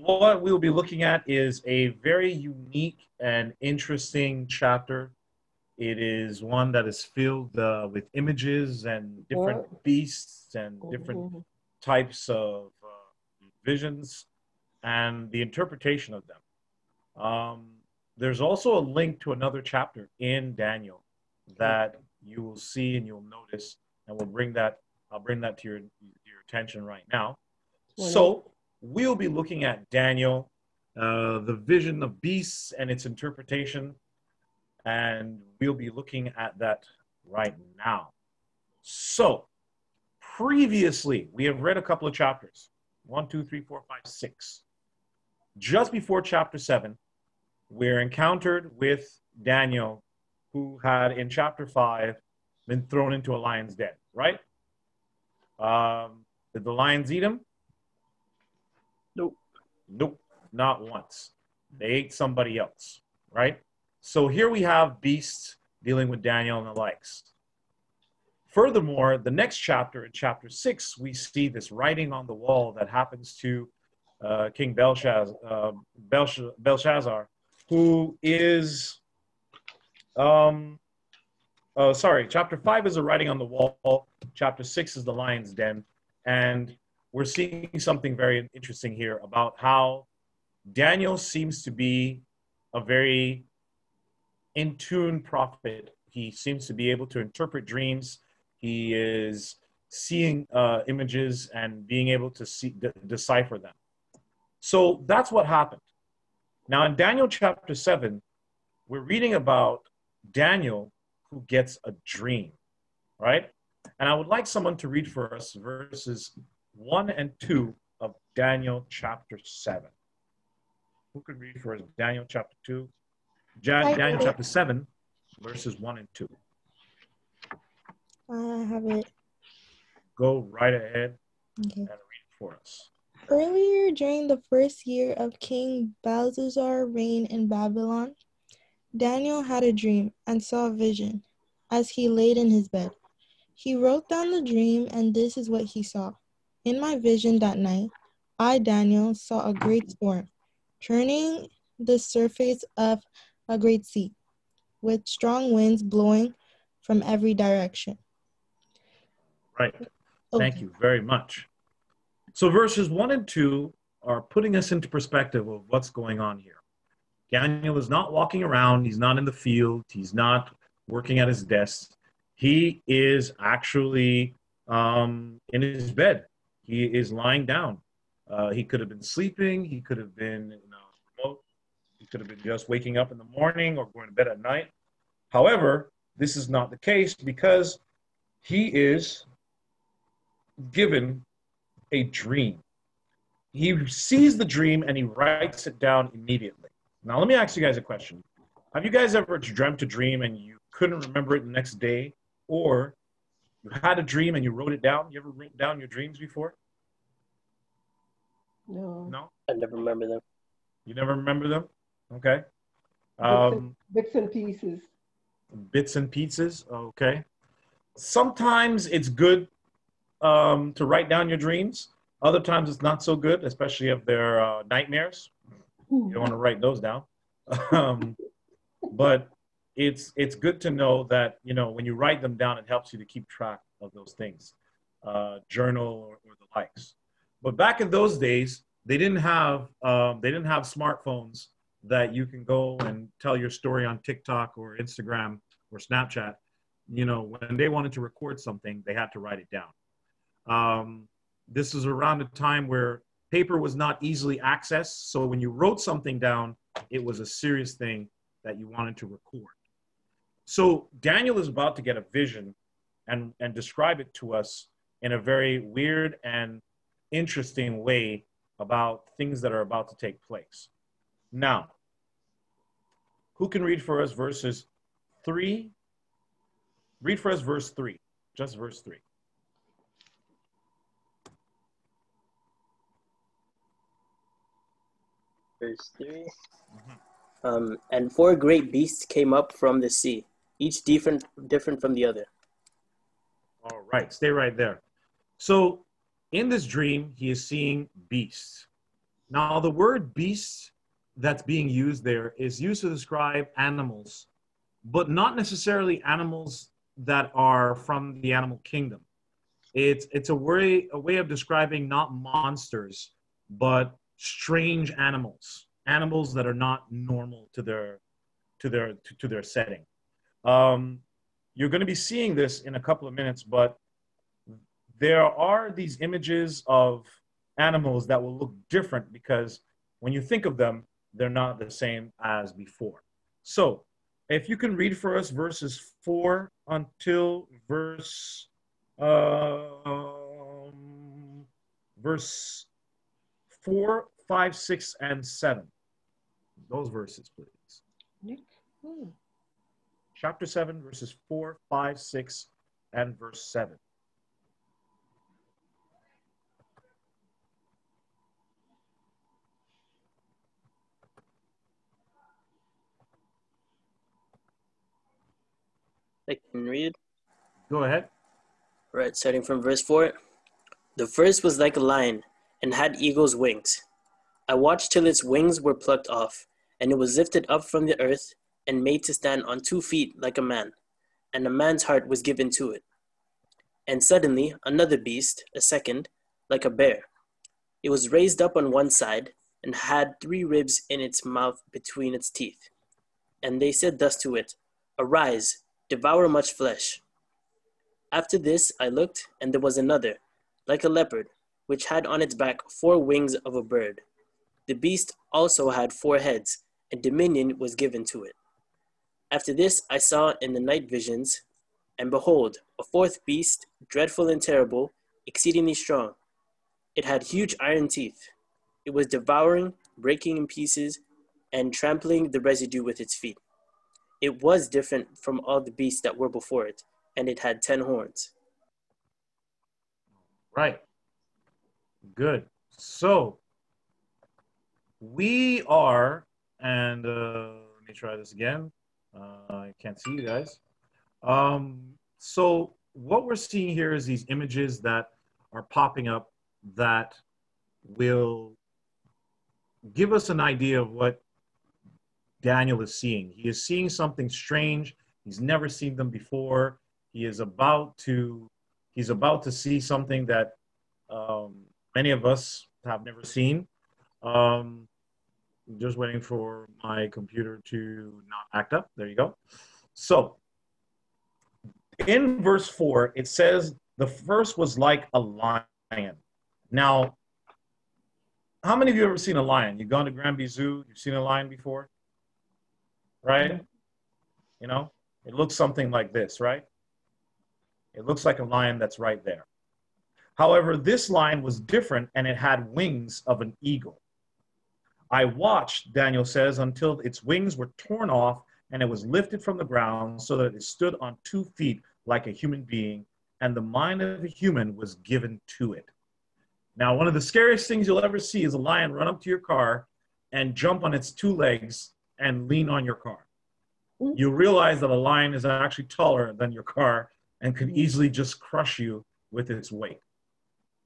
what we'll be looking at is a very unique and interesting chapter. It is one that is filled uh, with images and different beasts and different Mhm. types of uh, visions and the interpretation of them. Um, there's also a link to another chapter in Daniel that you will see and you'll notice, and we'll bring that. I'll bring that to your your attention right now. Well, So we'll be looking at Daniel, uh, the vision of beasts and its interpretation, and we'll be looking at that right now. So previously, we have read a couple of chapters one, two, three, four, five, six. Just before chapter seven, we're encountered with Daniel, who had in chapter five been thrown into a lion's den, right? Um, did the lions eat him? Nope. Not once. They ate somebody else, right? So here we have beasts dealing with Daniel and the likes. Furthermore, the next chapter, in chapter six, we see this writing on the wall that happens to uh, King Belshazzar, uh, Belsh- Belshazzar, who is, um, uh, sorry, chapter five is a writing on the wall. Chapter six is the lion's den, and we're seeing something very interesting here about how Daniel seems to be a very in tune prophet. He seems to be able to interpret dreams. He is seeing uh, images and being able to see, de- decipher them. So that's what happened. Now, in Daniel chapter 7, we're reading about Daniel who gets a dream, right? And I would like someone to read for us verses 1 and 2 of Daniel chapter 7. Who could read for us Daniel chapter 2? Ja- Daniel chapter 7, verses 1 and 2. I have it. Go right ahead Okay. and read for us. Earlier during the first year of King Belshazzar's reign in Babylon, Daniel had a dream and saw a vision as he laid in his bed. He wrote down the dream, and this is what he saw. In my vision that night, I, Daniel, saw a great storm, turning the surface of a great sea, with strong winds blowing from every direction. Right. Thank you very much. So verses one and two are putting us into perspective of what's going on here. Daniel is not walking around, he's not in the field, he's not working at his desk. He is actually um, in his bed. He is lying down. Uh, he could have been sleeping, he could have been remote, he could have been just waking up in the morning or going to bed at night. However, this is not the case because he is given a dream. He sees the dream and he writes it down immediately. Now, let me ask you guys a question. Have you guys ever dreamt a dream and you couldn't remember it the next day? Or you had a dream and you wrote it down? You ever written down your dreams before? No. No? I never remember them. You never remember them? Okay. Um, Bits and pieces. bits and pieces. Okay. Sometimes it's good um, to write down your dreams. Other times it's not so good, especially if they're uh, nightmares. You don't want to write those down. um, but it's it's good to know that you know when you write them down, it helps you to keep track of those things, uh, journal or, or the likes. But back in those days, they didn't have um, they didn't have smartphones that you can go and tell your story on TikTok or Instagram or Snapchat. You know, when they wanted to record something, they had to write it down. Um, this is around a time where paper was not easily accessed. So when you wrote something down, it was a serious thing that you wanted to record. So Daniel is about to get a vision and, and describe it to us in a very weird and interesting way about things that are about to take place. Now, who can read for us verses three? Read for us verse three, just verse three. Verse 3. Mhm. Um, and four great beasts came up from the sea, each different, different from the other. All right, stay right there. So, in this dream, he is seeing beasts. Now, the word beast that's being used there is used to describe animals, but not necessarily animals that are from the animal kingdom. It's, it's a, way, a way of describing not monsters, but strange animals, animals that are not normal to their, to their, to, to their setting. Um, you're going to be seeing this in a couple of minutes, but there are these images of animals that will look different because when you think of them, they're not the same as before. So, if you can read for us verses 4 until verse um, verse 4, 5, 6, and 7. Those verses, please. Nick? Hmm. Chapter 7, verses 4, 5, 6, and verse 7. I can read. Go ahead. Right, starting from verse 4. The first was like a lion and had eagle's wings. I watched till its wings were plucked off, and it was lifted up from the earth and made to stand on two feet like a man, and a man's heart was given to it. And suddenly another beast, a second, like a bear. It was raised up on one side and had three ribs in its mouth between its teeth. And they said thus to it, Arise, devour much flesh. After this I looked, and there was another, like a leopard, which had on its back four wings of a bird. The beast also had four heads, and dominion was given to it. After this I saw in the night visions, and behold, a fourth beast, dreadful and terrible, exceedingly strong. It had huge iron teeth. It was devouring, breaking in pieces, and trampling the residue with its feet. It was different from all the beasts that were before it, and it had ten horns. Right. Good. So we are, and uh, let me try this again. Uh, I can't see you guys. Um, so what we're seeing here is these images that are popping up that will give us an idea of what Daniel is seeing. He is seeing something strange. He's never seen them before. He is about to he's about to see something that um, many of us have never seen. Um, just waiting for my computer to not act up. There you go. So in verse 4, it says the first was like a lion. Now, how many of you ever seen a lion? You've gone to Granby Zoo, you've seen a lion before? Right? Mm-hmm. You know, it looks something like this, right? It looks like a lion that's right there. However, this lion was different and it had wings of an eagle. I watched, Daniel says, until its wings were torn off and it was lifted from the ground so that it stood on two feet like a human being, and the mind of a human was given to it. Now, one of the scariest things you'll ever see is a lion run up to your car and jump on its two legs and lean on your car. You realize that a lion is actually taller than your car and could easily just crush you with its weight.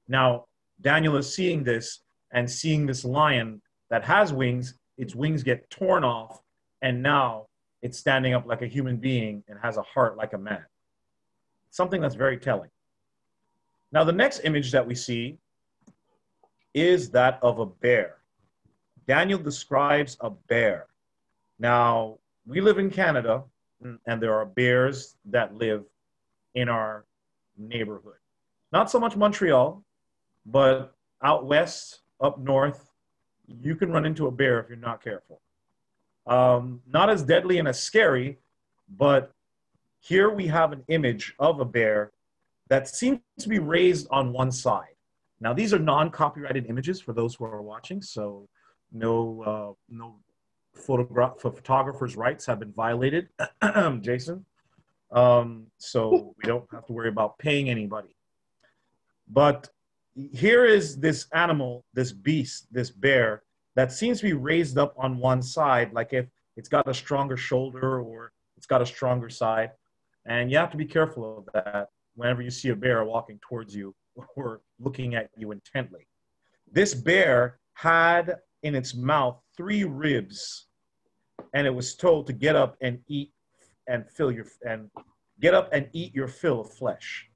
Now, Daniel is seeing this and seeing this lion that has wings, its wings get torn off, and now it's standing up like a human being and has a heart like a man. Something that's very telling. Now, the next image that we see is that of a bear. Daniel describes a bear. Now, we live in Canada, mm, and there are bears that live in our neighborhood. Not so much Montreal, but out west, up north, you can run into a bear if you're not careful. Um, not as deadly and as scary, but here we have an image of a bear that seems to be raised on one side. Now, these are non-copyrighted images for those who are watching, so no, uh, no photograph photographers' rights have been violated, Jason. Um, so we don't have to worry about paying anybody. But here is this animal, this beast, this bear that seems to be raised up on one side, like if it's got a stronger shoulder or it's got a stronger side. And you have to be careful of that whenever you see a bear walking towards you or looking at you intently. This bear had in its mouth three ribs, and it was told to get up and eat and fill your and get up and eat your fill of flesh.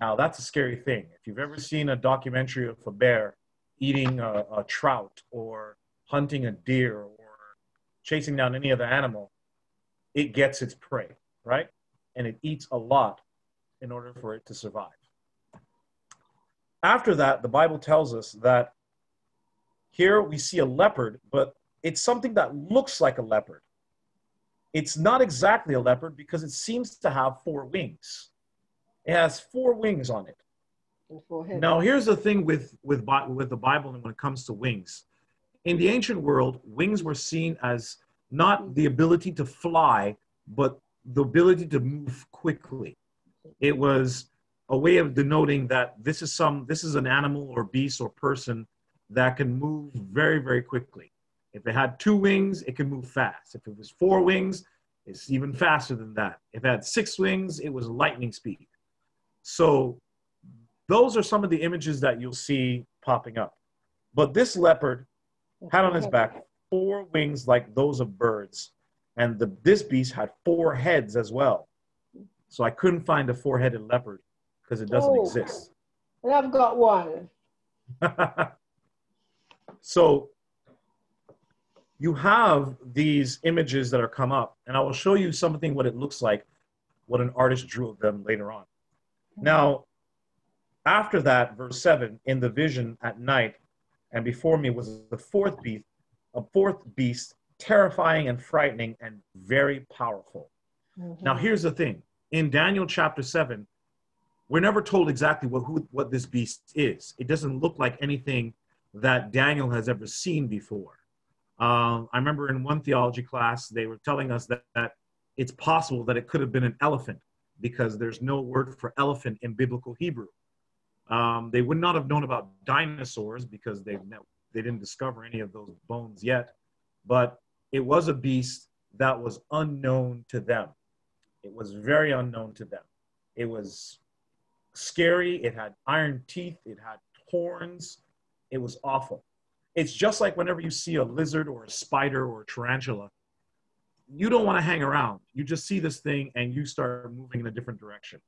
Now that's a scary thing. If you've ever seen a documentary of a bear eating a, a trout or hunting a deer or chasing down any other animal, it gets its prey, right? And it eats a lot in order for it to survive. After that, the Bible tells us that here we see a leopard, but it's something that looks like a leopard. It's not exactly a leopard because it seems to have four wings. It has four wings on it. Now, here's the thing with, with, with the Bible and when it comes to wings. In the ancient world, wings were seen as not the ability to fly, but the ability to move quickly. It was a way of denoting that this is some this is an animal or beast or person that can move very, very quickly. If it had two wings, it can move fast. If it was four wings, it's even faster than that. If it had six wings, it was lightning speed. So those are some of the images that you'll see popping up. But this leopard had on his back four wings like those of birds, and the, this beast had four heads as well. So I couldn't find a four-headed leopard because it doesn't Oh. exist. And I've got one. so you have these images that are come up, and I will show you something what it looks like, what an artist drew of them later on. Now, after that, verse 7, in the vision at night, and before me was the fourth beast, a fourth beast, terrifying and frightening and very powerful. Now, Mhm. here's the thing in Daniel chapter 7, we're never told exactly what, who, what this beast is. It doesn't look like anything that Daniel has ever seen before. Um, I remember in one theology class, they were telling us that, that it's possible that it could have been an elephant because there's no word for elephant in biblical Hebrew. Um, they would not have known about dinosaurs because they they didn't discover any of those bones yet, but it was a beast that was unknown to them. It was very unknown to them. It was scary. It had iron teeth. It had horns. It was awful. It's just like whenever you see a lizard or a spider or a tarantula, you don't want to hang around. You just see this thing and you start moving in a different direction.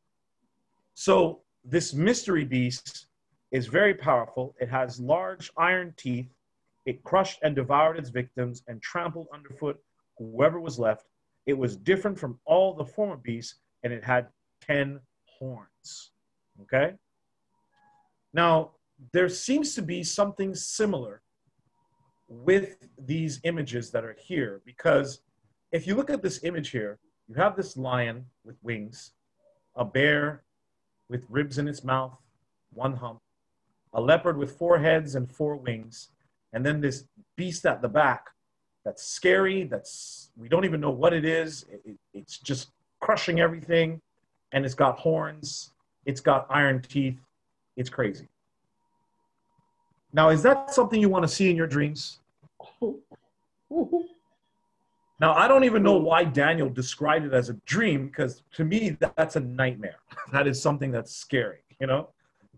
So, this mystery beast is very powerful. It has large iron teeth. It crushed and devoured its victims and trampled underfoot whoever was left. It was different from all the former beasts, and it had 10 horns. Okay? Now, there seems to be something similar with these images that are here because if you look at this image here, you have this lion with wings, a bear with ribs in its mouth, one hump, a leopard with four heads and four wings, and then this beast at the back that's scary, that's we don't even know what it is. It- it- it's just crushing everything, and it's got horns, it's got iron teeth, it's crazy. Now, is that something you want to see in your dreams? Now, I don't even know why Daniel described it as a dream because to me, that's a nightmare. That is something that's scary, you know?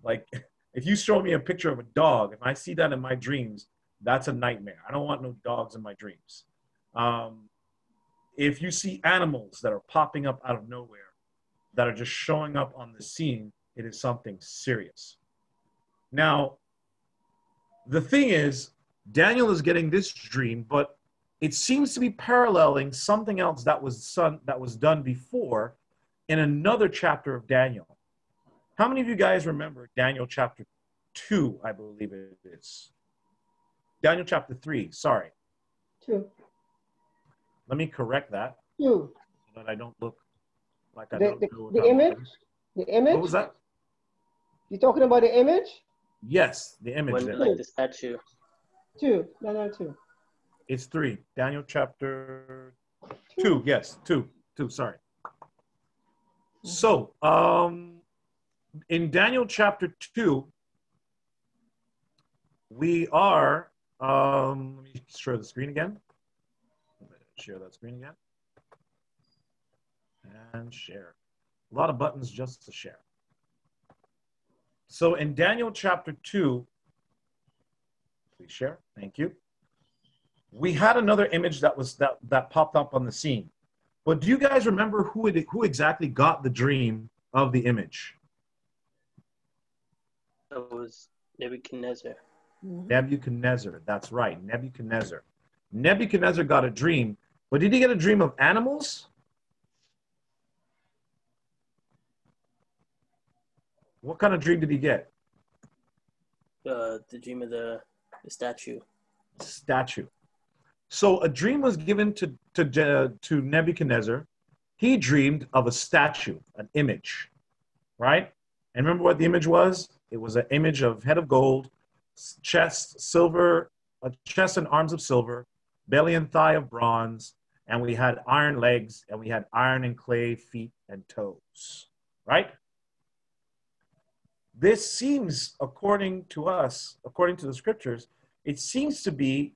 Like, if you show me a picture of a dog if I see that in my dreams, that's a nightmare. I don't want no dogs in my dreams. Um, if you see animals that are popping up out of nowhere, that are just showing up on the scene, it is something serious. Now, the thing is, Daniel is getting this dream, but it seems to be paralleling something else that was son, that was done before in another chapter of Daniel. How many of you guys remember Daniel chapter 2, I believe it is? Daniel chapter 3, sorry. Two. Let me correct that Two. so that I don't look like I The, don't the, know the image? doing. The image? What was that? You talking about the image? Yes, the image. When like the statue. Two. No, no, two. It's 3. Daniel chapter 2, yes, 2. 2, sorry. So, um, in Daniel chapter 2, we are, um, let me share the screen again. Share that screen again. And share. A lot of buttons just to share. So in Daniel chapter 2, Please share. Thank you. We had another image that was that that popped up on the scene. But do you guys remember who it, who exactly got the dream of the image? That was Nebuchadnezzar. Nebuchadnezzar. That's right, Nebuchadnezzar. Nebuchadnezzar got a dream, but did he get a dream of animals? What kind of dream did he get? Uh, the dream of the, the statue. Statue. So a dream was given to, to, to Nebuchadnezzar. He dreamed of a statue, an image, right? And remember what the image was? It was an image of head of gold, chest, silver, a chest and arms of silver, belly and thigh of bronze, and we had iron legs, and we had iron and clay feet and toes, right? This seems, according to us, according to the scriptures, it seems to be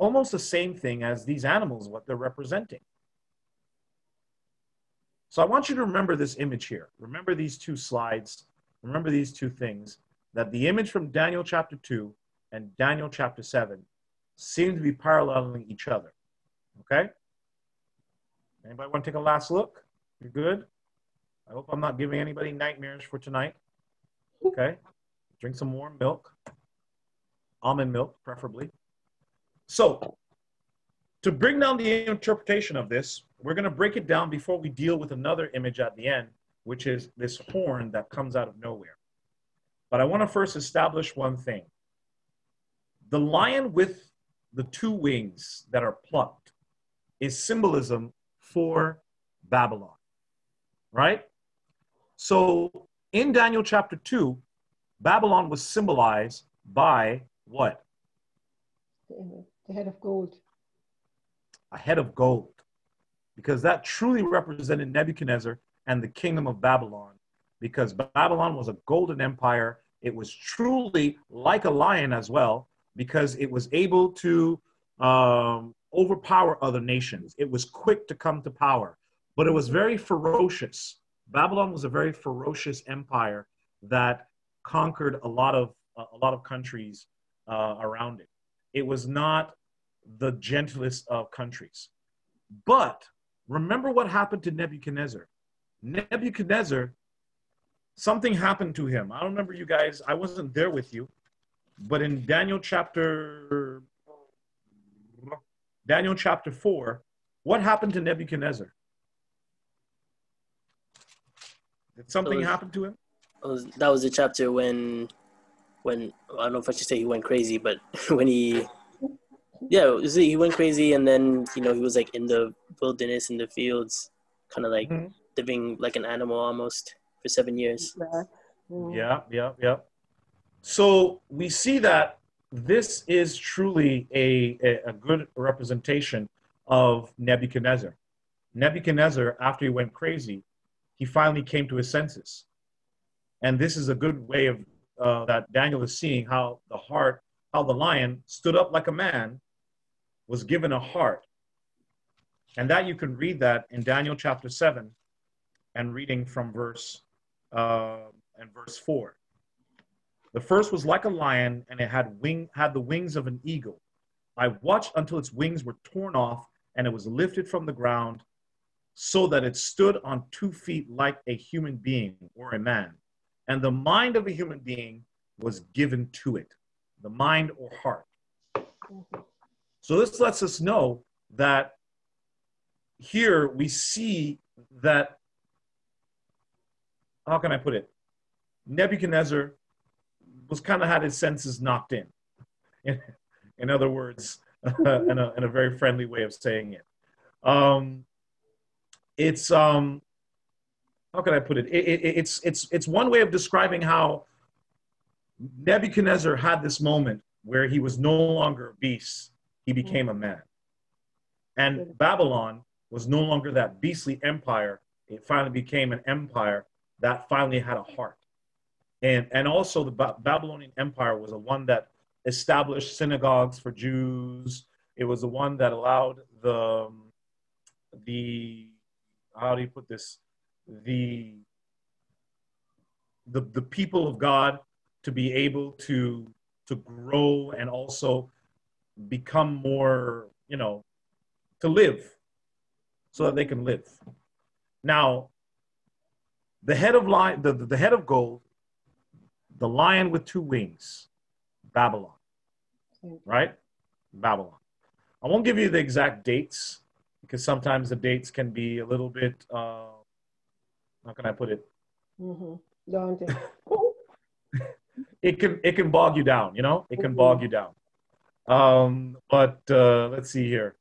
almost the same thing as these animals, what they're representing. So I want you to remember this image here. Remember these two slides. Remember these two things that the image from Daniel chapter 2 and Daniel chapter 7 seem to be paralleling each other. Okay? Anybody want to take a last look? You're good? I hope I'm not giving anybody nightmares for tonight. Okay? Drink some warm milk, almond milk, preferably. So, to bring down the interpretation of this, we're going to break it down before we deal with another image at the end, which is this horn that comes out of nowhere. But I want to first establish one thing. The lion with the two wings that are plucked is symbolism for Babylon, right? So in Daniel chapter 2, Babylon was symbolized by what? The head of gold. A head of gold. Because that truly represented Nebuchadnezzar and the kingdom of Babylon. Because Babylon was a golden empire. It was truly like a lion as well, because it was able to um, overpower other nations. It was quick to come to power, but it was very ferocious. Babylon was a very ferocious empire that conquered a lot of a lot of countries uh, around it. It was not the gentlest of countries. But remember what happened to Nebuchadnezzar. Nebuchadnezzar, something happened to him. I don't remember you guys. I wasn't there with you, but in Daniel chapter Daniel chapter 4, what happened to Nebuchadnezzar? Did something was- happen to him? That was, that was the chapter when, when I don't know if I should say he went crazy, but when he, yeah, you he went crazy, and then you know he was like in the wilderness in the fields, kind of like Mhm. living like an animal almost for seven years. Mhm. Yeah, yeah, yeah. So we see that this is truly a, a, a good representation of Nebuchadnezzar. Nebuchadnezzar, after he went crazy, he finally came to his senses. And this is a good way of uh, that Daniel is seeing how the heart, how the lion stood up like a man, was given a heart. And that you can read that in Daniel chapter 7 and reading from verse uh, and verse 4. The first was like a lion, and it had wing had the wings of an eagle. I watched until its wings were torn off, and it was lifted from the ground, so that it stood on two feet like a human being or a man. And the mind of a human being was given to it, the mind or heart. So this lets us know that here we see that how can I put it? Nebuchadnezzar was kind of had his senses knocked in. In, other words, in, a, in a very friendly way of saying it. Um, it's um, how can I put it? It, it? It's it's it's one way of describing how Nebuchadnezzar had this moment where he was no longer a beast; he became a man, and Babylon was no longer that beastly empire. It finally became an empire that finally had a heart. And, and also the ba- Babylonian Empire was the one that established synagogues for Jews. It was the one that allowed the, um, the how do you put this? The, the, the people of God to be able to, to grow and also become more, you know, to live so that they can live. Now, the head of lion, the, the head of gold, the lion with two wings, Babylon, right? Babylon. I won't give you the exact dates because sometimes the dates can be a little bit, uh, how can I put it? Mm-hmm. Daunting. It can it can bog you down, you know. It can bog you down. Um, but uh, let's see here.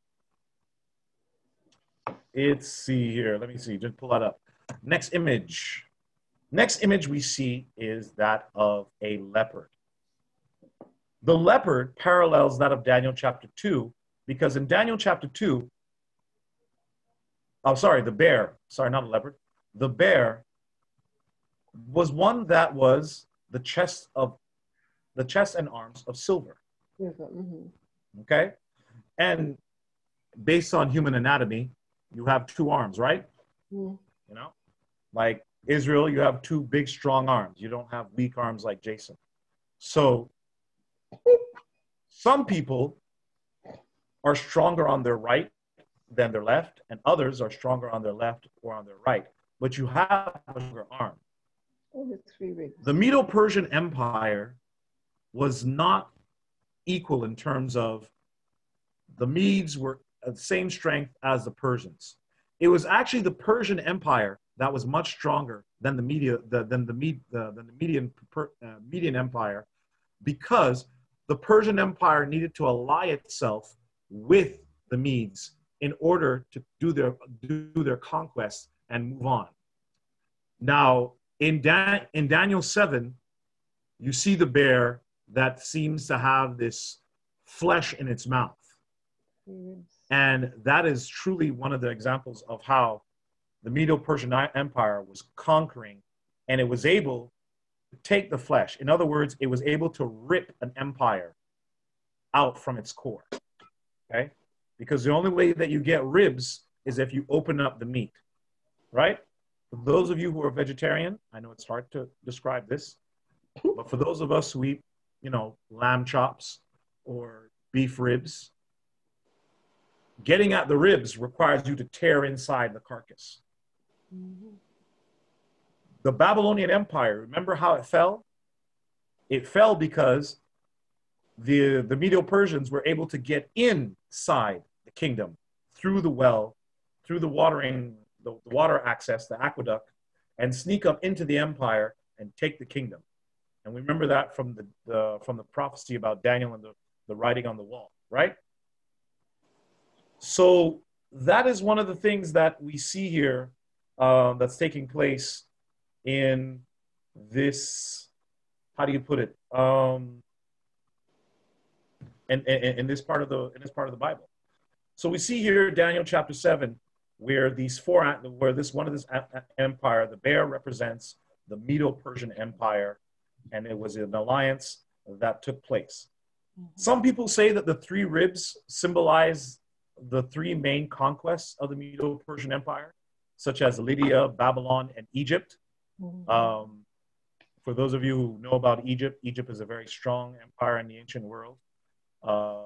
Let's see here. Let me see. Just pull that up. Next image. Next image we see is that of a leopard. The leopard parallels that of Daniel chapter 2 because in Daniel chapter 2, oh, sorry, the bear, sorry, not a leopard, the bear was one that was the chest of the chest and arms of silver. Mm-hmm. Okay, and based on human anatomy, you have two arms, right? Mm. You know, like Israel, you have two big, strong arms. You don't have weak arms like Jason. So, some people are stronger on their right than their left, and others are stronger on their left or on their right. But you have a stronger arm. Oh. The Medo Persian Empire was not equal in terms of the Medes were the same strength as the Persians. It was actually the Persian Empire that was much stronger than the media the, than the, Med, the than the Median uh, Median Empire because the Persian Empire needed to ally itself with the Medes in order to do their do their conquests and move on. Now, in, Dan, in Daniel 7, you see the bear that seems to have this flesh in its mouth. And that is truly one of the examples of how the Medo Persian Empire was conquering and it was able to take the flesh. In other words, it was able to rip an empire out from its core. Okay? Because the only way that you get ribs is if you open up the meat, right? For those of you who are vegetarian, I know it's hard to describe this, but for those of us who eat, you know, lamb chops or beef ribs, getting at the ribs requires you to tear inside the carcass. Mhm. The Babylonian Empire, remember how it fell? It fell because the, the Medo Persians were able to get inside the kingdom through the well, through the watering, the, the water access, the aqueduct, and sneak up into the empire and take the kingdom. And we remember that from the, the from the prophecy about Daniel and the, the writing on the wall, right? So that is one of the things that we see here um, that's taking place in this. How do you put it? Um, in, in, this part of the in this part of the Bible. So we see here Daniel chapter seven, where these four where this one of this a- a- empire, the bear represents the Medo-Persian Empire, and it was an alliance that took place. Some people say that the three ribs symbolize the three main conquests of the Medo-Persian Empire, such as Lydia, Babylon, and Egypt. Mhm. Um, for those of you who know about Egypt, Egypt is a very strong empire in the ancient world. Uh,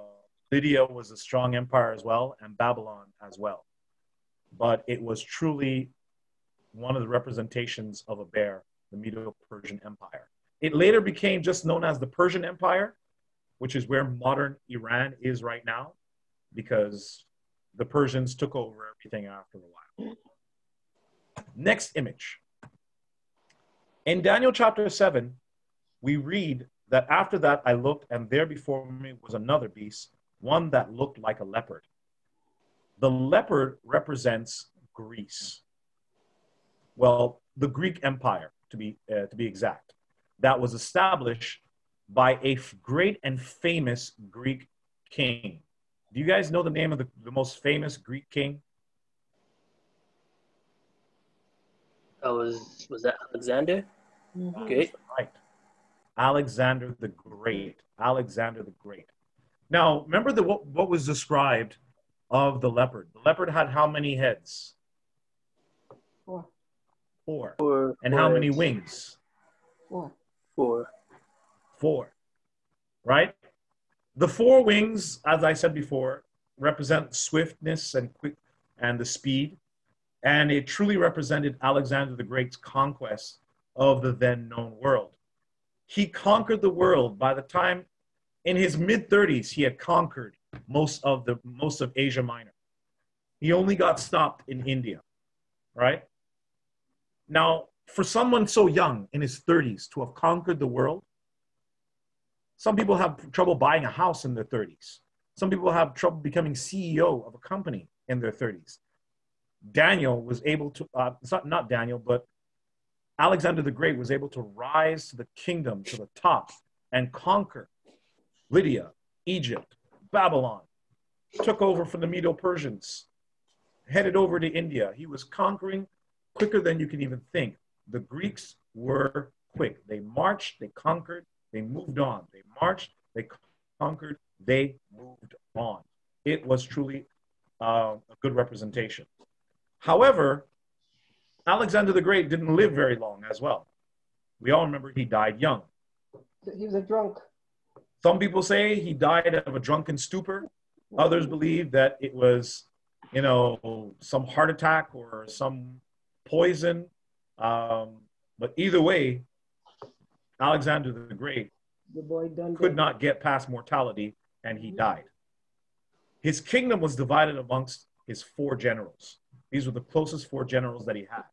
Lydia was a strong empire as well, and Babylon as well. But it was truly one of the representations of a bear, the Medo Persian Empire. It later became just known as the Persian Empire, which is where modern Iran is right now, because the Persians took over everything after a while. Next image. In Daniel chapter 7, we read that after that I looked, and there before me was another beast, one that looked like a leopard. The leopard represents Greece. Well, the Greek Empire, to be, uh, to be exact, that was established by a f- great and famous Greek king. Do you guys know the name of the, the most famous Greek king? Oh, was was that Alexander? Mhm. Great. Right. Alexander the Great. Alexander the Great. Now, remember the, what, what was described of the leopard? The leopard had how many heads? Four. Four. Four. And four how many wings? Four. Four. Four. right? The four wings, as I said before, represent swiftness and quick and the speed, and it truly represented Alexander the Great's conquest of the then known world. He conquered the world by the time in his mid 30s he had conquered most of the most of Asia Minor. He only got stopped in India, right? Now, for someone so young in his 30s to have conquered the world, some people have trouble buying a house in their 30s. Some people have trouble becoming CEO of a company in their 30s. Daniel was able to, uh, not, not Daniel, but Alexander the Great was able to rise to the kingdom, to the top, and conquer Lydia, Egypt, Babylon, took over from the Medo Persians, headed over to India. He was conquering quicker than you can even think. The Greeks were quick. They marched, they conquered, they moved on. They marched, they conquered, they moved on. It was truly uh, a good representation. However, Alexander the Great didn't live very long as well. We all remember he died young. He was a drunk. Some people say he died of a drunken stupor. Others believe that it was, you know, some heart attack or some poison. Um, but either way, Alexander the Great The boy could not get past mortality and he died. His kingdom was divided amongst his four generals. These were the closest four generals that he had.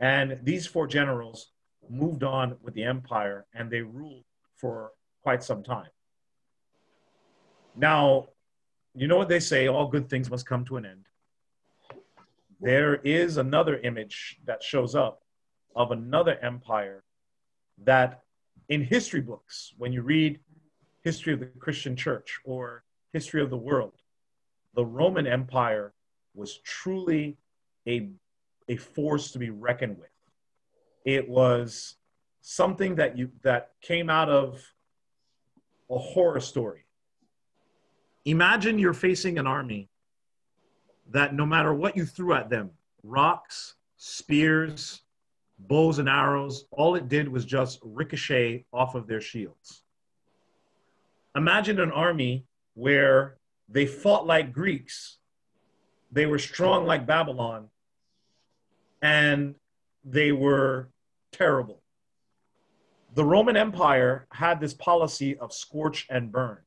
And these four generals moved on with the empire and they ruled for quite some time. Now, you know what they say all good things must come to an end. There is another image that shows up of another empire that in history books, when you read history of the Christian church or history of the world, the Roman Empire was truly a, a force to be reckoned with. It was something that you that came out of a horror story. Imagine you're facing an army that no matter what you threw at them, rocks, spears, bows and arrows, all it did was just ricochet off of their shields. Imagine an army where they fought like Greeks, they were strong like Babylon, and they were terrible. The Roman Empire had this policy of scorch and burn.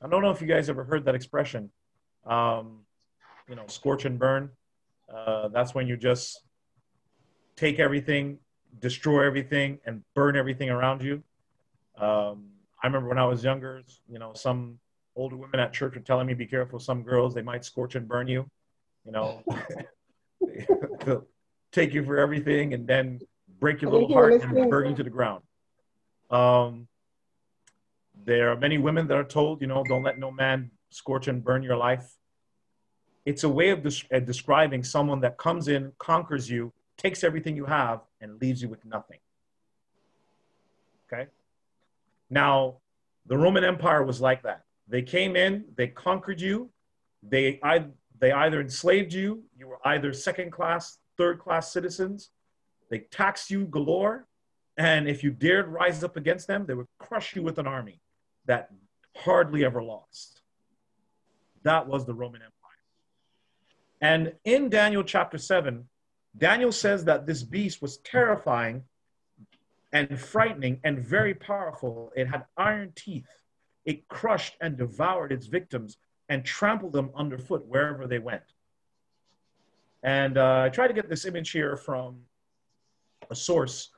I don't know if you guys ever heard that expression. Um, you know, scorch and burn. Uh, that's when you just take everything, destroy everything, and burn everything around you. Um, I remember when I was younger, you know, some older women at church were telling me, be careful, some girls, they might scorch and burn you. You know, they'll take you for everything and then break your little hear heart and burn you to the ground. Um, there are many women that are told, you know, don't let no man scorch and burn your life. It's a way of des- uh, describing someone that comes in, conquers you, takes everything you have, and leaves you with nothing. Okay? Now, the Roman Empire was like that. They came in, they conquered you, they, I, they either enslaved you, you were either second class, third class citizens, they taxed you galore, and if you dared rise up against them, they would crush you with an army that hardly ever lost. That was the Roman Empire. And in Daniel chapter 7, Daniel says that this beast was terrifying and frightening and very powerful. It had iron teeth. It crushed and devoured its victims and trampled them underfoot wherever they went. And uh, I tried to get this image here from a source.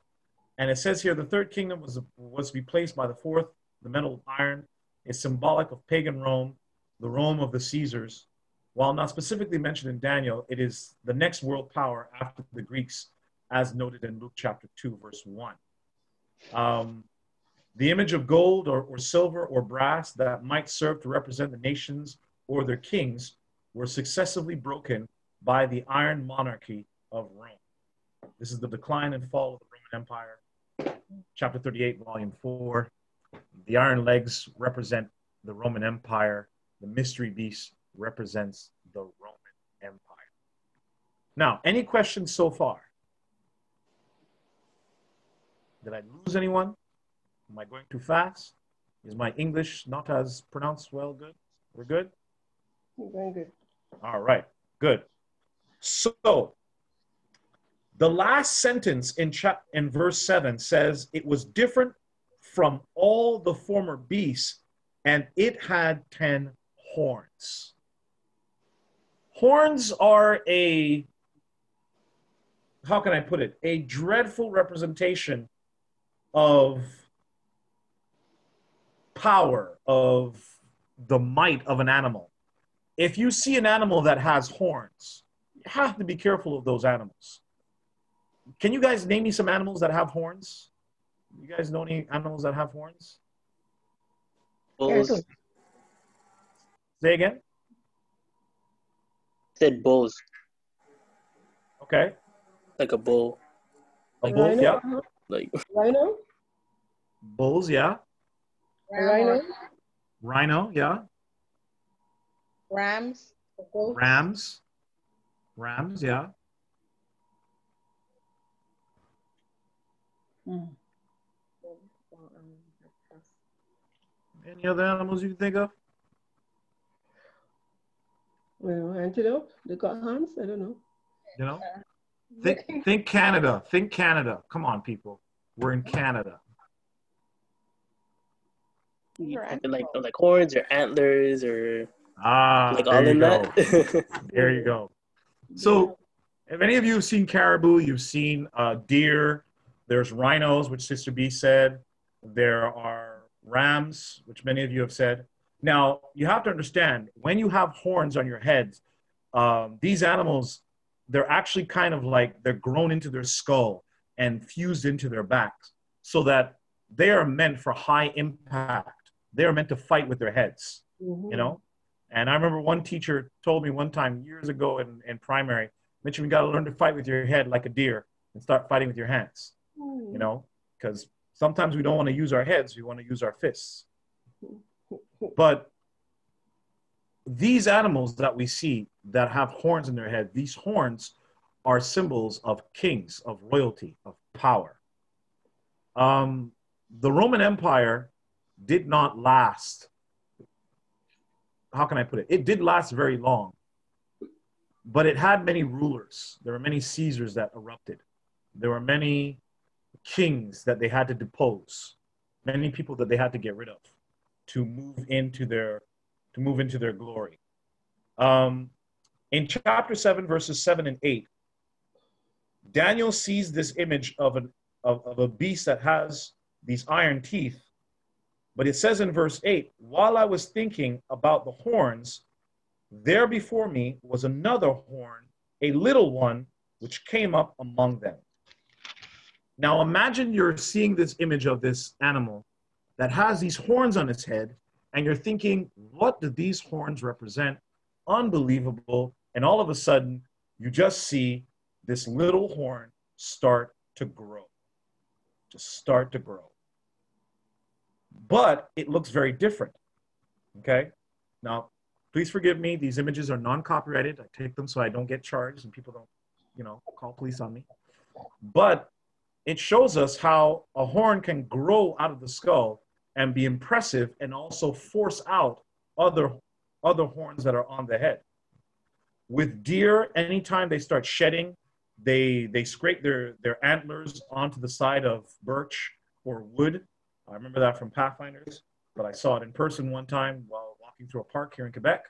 And it says here the third kingdom was, was to be placed by the fourth. The metal iron is symbolic of pagan Rome, the Rome of the Caesars. While not specifically mentioned in Daniel, it is the next world power after the Greeks, as noted in Luke chapter 2, verse 1. Um, the image of gold or, or silver or brass that might serve to represent the nations or their kings were successively broken by the iron monarchy of Rome. This is the decline and fall of the Roman Empire, chapter 38, volume 4. The iron legs represent the Roman Empire. The mystery beast represents the Roman Empire. Now, any questions so far? Did I lose anyone? Am I going too fast? Is my English not as pronounced well? Good. We're good. Very good. All right, good. So the last sentence in chap in verse 7 says it was different from all the former beasts and it had 10 horns. Horns are a how can I put it? A dreadful representation of power of the might of an animal if you see an animal that has horns, you have to be careful of those animals. Can you guys name me some animals that have horns? You guys know any animals that have horns? Bulls. Say again. Said bulls, Okay. like a bull, A A bull, rhino? yeah. Like Rhino? Bulls, yeah. Rhino? Rhino, yeah. Rams. Rams. Rams, yeah. Hmm. Any other animals you can think of? Well, antelope? They got horns? I don't know. You know? Think think Canada. Think Canada. Come on, people. We're in Canada. Right. like like horns or antlers or Ah, like there all you in go. that. There you go. So, if any of you have seen caribou, you've seen uh, deer. There's rhinos, which Sister B said. There are rams, which many of you have said. Now, you have to understand when you have horns on your heads, um, these animals, they're actually kind of like they're grown into their skull and fused into their backs so that they are meant for high impact. They are meant to fight with their heads Mhm. you know? And i remember one teacher told me one time years ago in, in primary Mitchum you got to learn to fight with your head like a deer and start fighting with your hands you know? Because sometimes we don't want to use our heads we want to use our fists but these animals that we see that have horns in their head these horns are symbols of kings of royalty of power um, the roman empire did not last how can I put it? It did last very long, but it had many rulers. There were many Caesars that erupted. There were many kings that they had to depose, many people that they had to get rid of to move into their to move into their glory. Um, in chapter seven, verses seven and eight, Daniel sees this image of an of, of a beast that has these iron teeth but it says in verse 8, while I was thinking about the horns, there before me was another horn, a little one, which came up among them. Now imagine you're seeing this image of this animal that has these horns on its head, and you're thinking, what do these horns represent? Unbelievable. And all of a sudden, you just see this little horn start to grow. Just start to grow but it looks very different. Okay. Now, please forgive me. These images are non-copyrighted. I take them so I don't get charged and people don't, you know, call police on me. But it shows us how a horn can grow out of the skull and be impressive and also force out other other horns that are on the head. With deer, anytime they start shedding, they they scrape their their antlers onto the side of birch or wood I remember that from Pathfinders, but I saw it in person one time while walking through a park here in Quebec.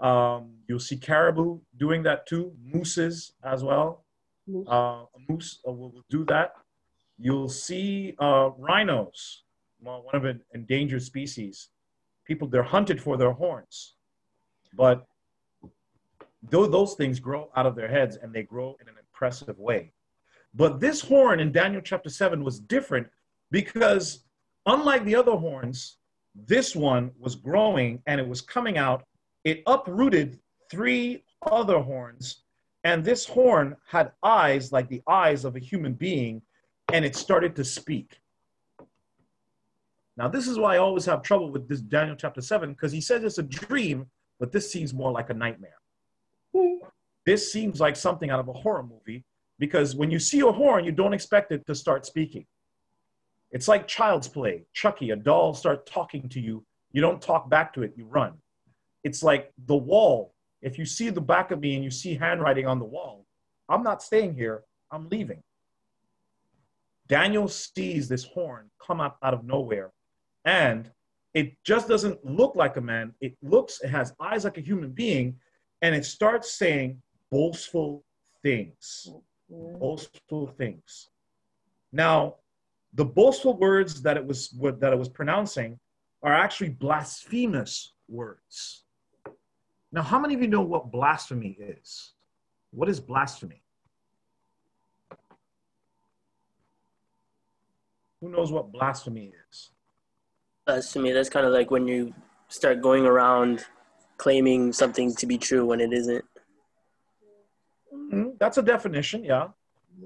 Um, you'll see caribou doing that too, mooses as well. Moose. Uh, a moose uh, will, will do that. You'll see uh, rhinos, one of an endangered species. People, they're hunted for their horns, but though those things grow out of their heads and they grow in an impressive way. But this horn in Daniel chapter 7 was different because unlike the other horns, this one was growing and it was coming out. It uprooted three other horns, and this horn had eyes like the eyes of a human being, and it started to speak. Now, this is why I always have trouble with this Daniel chapter 7, because he says it's a dream, but this seems more like a nightmare. This seems like something out of a horror movie, because when you see a horn, you don't expect it to start speaking It's like child's play. Chucky, a doll starts talking to you. You don't talk back to it, you run. It's like the wall. If you see the back of me and you see handwriting on the wall, I'm not staying here, I'm leaving. Daniel sees this horn come up out of nowhere, and it just doesn't look like a man. It looks, it has eyes like a human being, and it starts saying boastful things. Mm-hmm. Boastful things. Now, the boastful words that it was that it was pronouncing are actually blasphemous words. Now, how many of you know what blasphemy is? What is blasphemy? Who knows what blasphemy is? Blasphemy, that's kind of like when you start going around claiming something to be true when it isn't. Mm-hmm. That's a definition, yeah.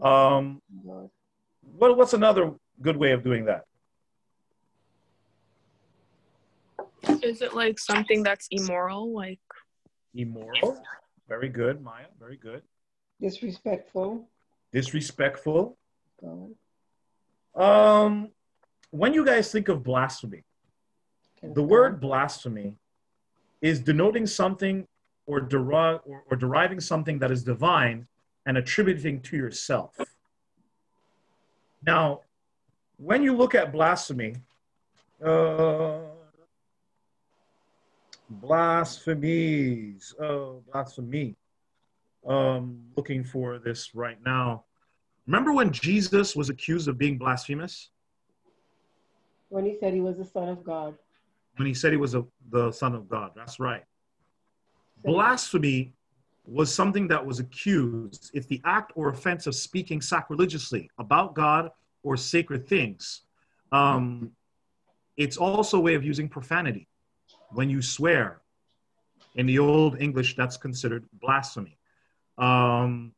Um, what, what's another good way of doing that? Is it like something that's immoral? Like Immoral. Very good, Maya. Very good. Disrespectful. Disrespectful. Um, when you guys think of blasphemy, Can the word blasphemy is denoting something or, deri- or, or deriving something that is divine and attributing to yourself. Now, when you look at blasphemy, uh, blasphemies, oh, blasphemy. Um, looking for this right now. Remember when Jesus was accused of being blasphemous? When he said he was the son of God. When he said he was a, the Son of God. That's right. Blasphemy was something that was accused. It's the act or offense of speaking sacrilegiously about God or sacred things. Um, it's also a way of using profanity. When you swear, in the Old English, that's considered blasphemy. Um,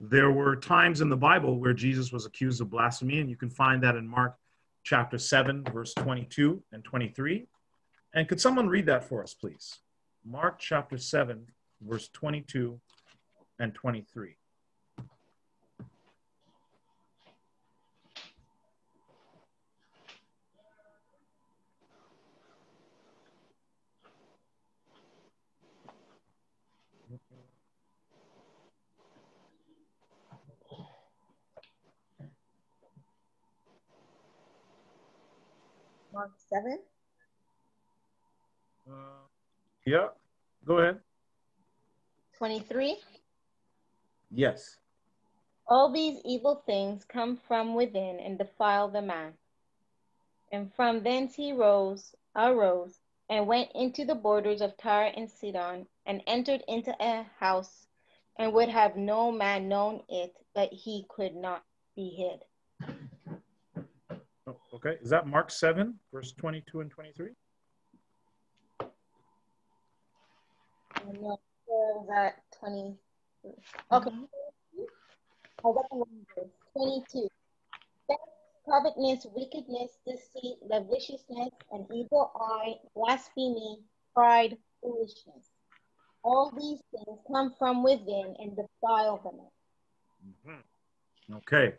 there were times in the Bible where Jesus was accused of blasphemy, and you can find that in Mark chapter 7, verse 22 and 23. And could someone read that for us, please? Mark chapter 7, verse 22 and 23. Mark 7, Uh, yeah, go ahead. 23. Yes. All these evil things come from within and defile the man. And from thence he rose, arose, and went into the borders of Tyre and Sidon, and entered into a house, and would have no man known it, but he could not be hid. Oh, okay. Is that Mark 7, verse 22 and 23? No, where was that? 20. Okay. Mm-hmm. I got the wrong 22. Theft, covetousness, wickedness, deceit, lasciviousness, an evil eye, blasphemy, pride, foolishness. All these things come from within and defile the man. Mm-hmm. Okay.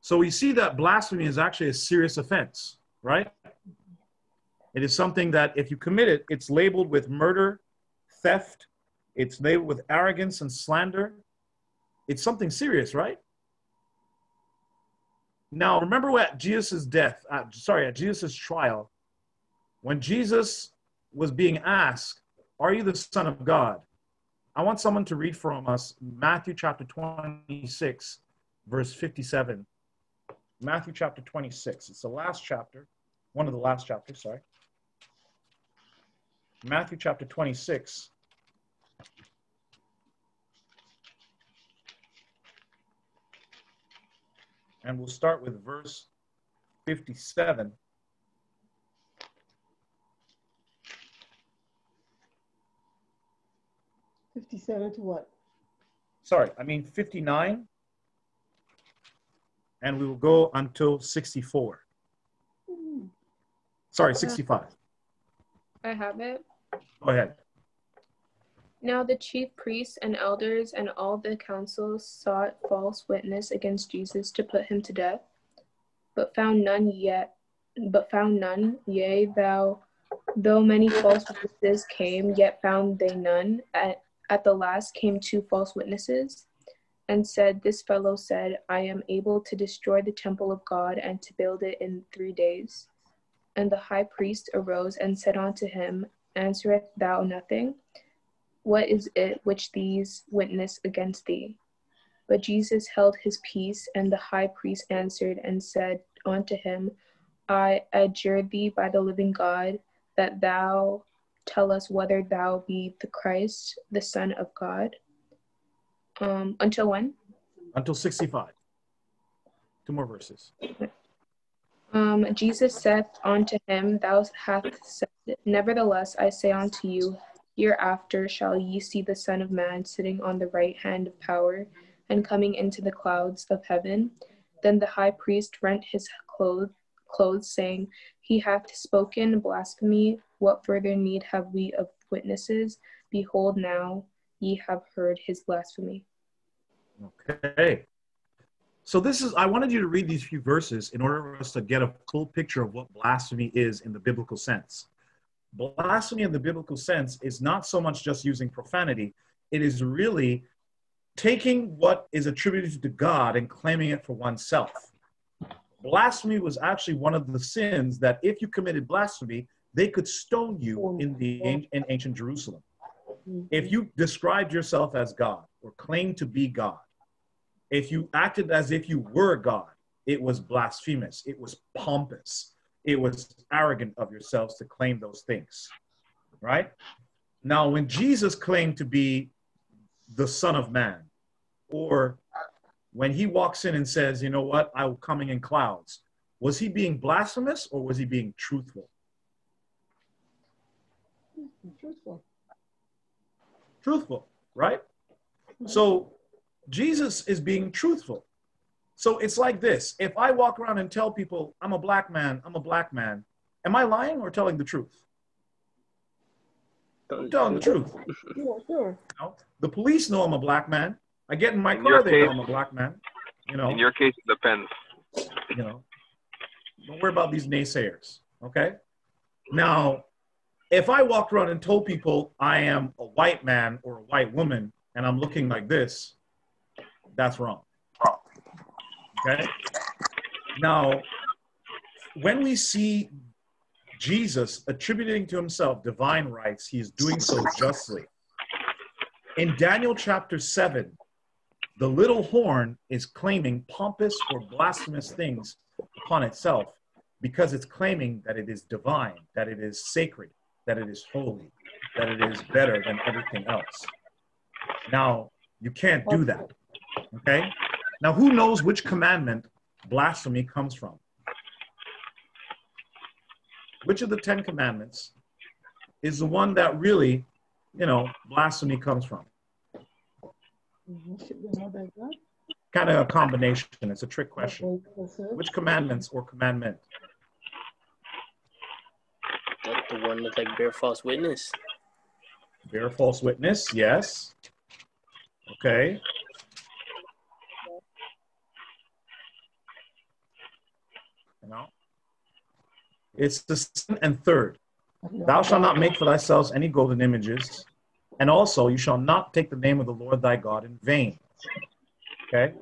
So we see that blasphemy is actually a serious offense, right? Mm-hmm. It is something that if you commit it, it's labeled with murder, theft, it's labeled with arrogance and slander. It's something serious, right? Now, remember at Jesus' death, uh, sorry, at Jesus' trial, when Jesus was being asked, Are you the Son of God? I want someone to read from us Matthew chapter 26, verse 57. Matthew chapter 26. It's the last chapter, one of the last chapters, sorry. Matthew chapter 26. And we'll start with verse 57. Fifty-seven to what? Sorry, I mean 59. And we will go until 64. Hmm. Sorry, 65. I have it. Go ahead. Now the chief priests and elders and all the council sought false witness against Jesus to put him to death. but found none yet, but found none. Yea, thou, though many false witnesses came, yet found they none. At, at the last came two false witnesses, and said, This fellow said, I am able to destroy the temple of God and to build it in three days. And the high priest arose and said unto him, Answerest thou nothing? What is it which these witness against thee? But Jesus held his peace, and the high priest answered and said unto him, I adjure thee by the living God, that thou tell us whether thou be the Christ, the Son of God. Um, until when? Until 65. Two more verses. Um, Jesus saith unto him, Thou hast said, Nevertheless, I say unto you, hereafter shall ye see the Son of Man sitting on the right hand of power and coming into the clouds of heaven. Then the high priest rent his clothes, clothes, saying, He hath spoken blasphemy. What further need have we of witnesses? Behold, now ye have heard his blasphemy. Okay. So this is I wanted you to read these few verses in order for us to get a full picture of what blasphemy is in the biblical sense. Blasphemy in the biblical sense is not so much just using profanity, it is really taking what is attributed to God and claiming it for oneself. Blasphemy was actually one of the sins that if you committed blasphemy, they could stone you in the in ancient Jerusalem. If you described yourself as God or claimed to be God, if you acted as if you were God, it was blasphemous, it was pompous, it was arrogant of yourselves to claim those things. Right? Now, when Jesus claimed to be the Son of Man, or when he walks in and says, you know what, I will coming in clouds, was he being blasphemous or was he being truthful? Truthful. Truthful, right? So Jesus is being truthful. So it's like this if I walk around and tell people, I'm a black man, I'm a black man, am I lying or telling the truth? I'm telling the truth. Sure, sure. You know? The police know I'm a black man. I get in my In car, your they know I'm a black man. You know, In your case, it depends. you know. Don't worry about these naysayers, okay? Now, if I walked around and told people I am a white man or a white woman and I'm looking like this, that's wrong. Okay? Now, when we see Jesus attributing to himself divine rights, he is doing so justly. In Daniel chapter 7, the little horn is claiming pompous or blasphemous things upon itself because it's claiming that it is divine, that it is sacred, that it is holy, that it is better than everything else. Now, you can't do that. Okay? Now, who knows which commandment blasphemy comes from? Which of the Ten Commandments is the one that really, you know, blasphemy comes from? Worship the Lord thy God. Kind of a combination. It's a trick question. Which commandments or commandment? The, the one that like bear false witness. Bear false witness, yes. Okay. Know? It's the second and third. Thou shalt not make for thyself any golden images, and also you shall not take the name of the Lord thy God in vain. Okay?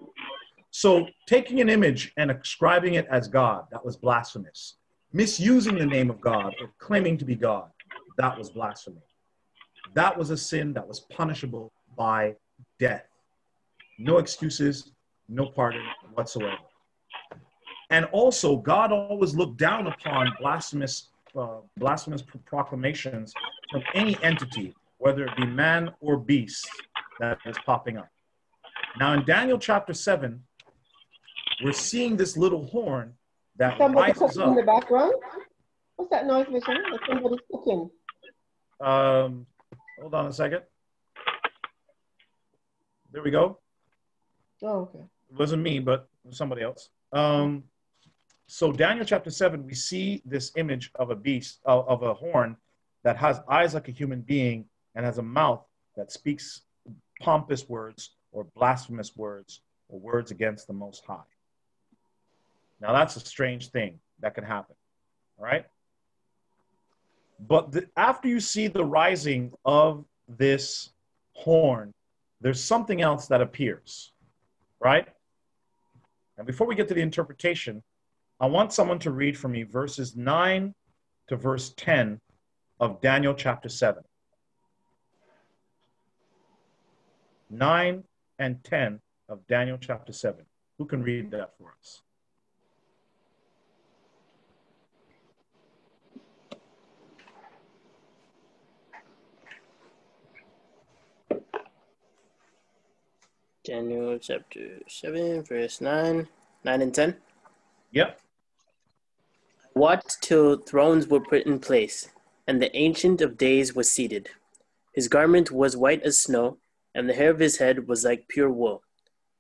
So taking an image and ascribing it as God, that was blasphemous. Misusing the name of God or claiming to be God, that was blasphemy. That was a sin that was punishable by death. No excuses, no pardon whatsoever. And also, God always looked down upon blasphemous, uh, blasphemous proclamations from any entity, whether it be man or beast, that is popping up. Now, in Daniel chapter 7, we're seeing this little horn that Somebody rises cooking in the background? What's that noise? Like somebody's cooking. Um, hold on a second. There we go. Oh, okay. It wasn't me, but was somebody else. Um, so Daniel chapter seven, we see this image of a beast, of, of a horn that has eyes like a human being and has a mouth that speaks pompous words or blasphemous words or words against the Most High. Now, that's a strange thing that can happen. All right. But the, after you see the rising of this horn, there's something else that appears, right? And before we get to the interpretation, I want someone to read for me verses 9 to verse 10 of Daniel chapter 7. 9 and 10 of Daniel chapter 7. Who can read that for us? Daniel chapter 7, verse 9, 9 and 10. Yep. Watched till thrones were put in place, and the Ancient of Days was seated. His garment was white as snow, and the hair of his head was like pure wool.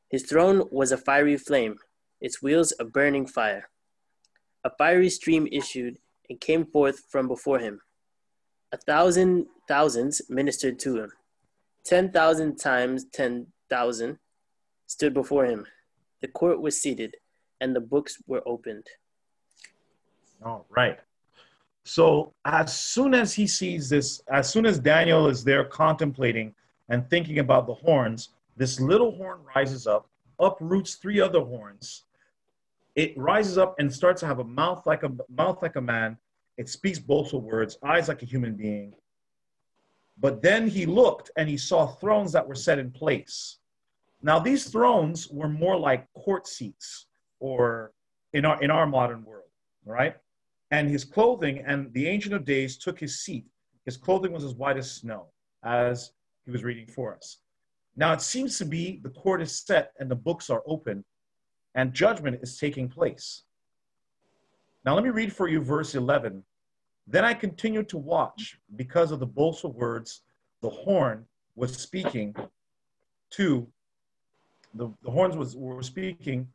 His throne was a fiery flame, its wheels a burning fire. A fiery stream issued and came forth from before him. A thousand thousands ministered to him. Ten thousand times ten thousand stood before him. The court was seated, and the books were opened. All right. So as soon as he sees this, as soon as Daniel is there contemplating and thinking about the horns, this little horn rises up, uproots three other horns. It rises up and starts to have a mouth like a mouth like a man. It speaks boastful words, eyes like a human being. But then he looked and he saw thrones that were set in place. Now these thrones were more like court seats, or in our in our modern world, right? And his clothing and the Ancient of Days took his seat. His clothing was as white as snow, as he was reading for us. Now it seems to be the court is set and the books are open and judgment is taking place. Now let me read for you verse 11. Then I continued to watch because of the boastful words the horn was speaking to the, the horns was were speaking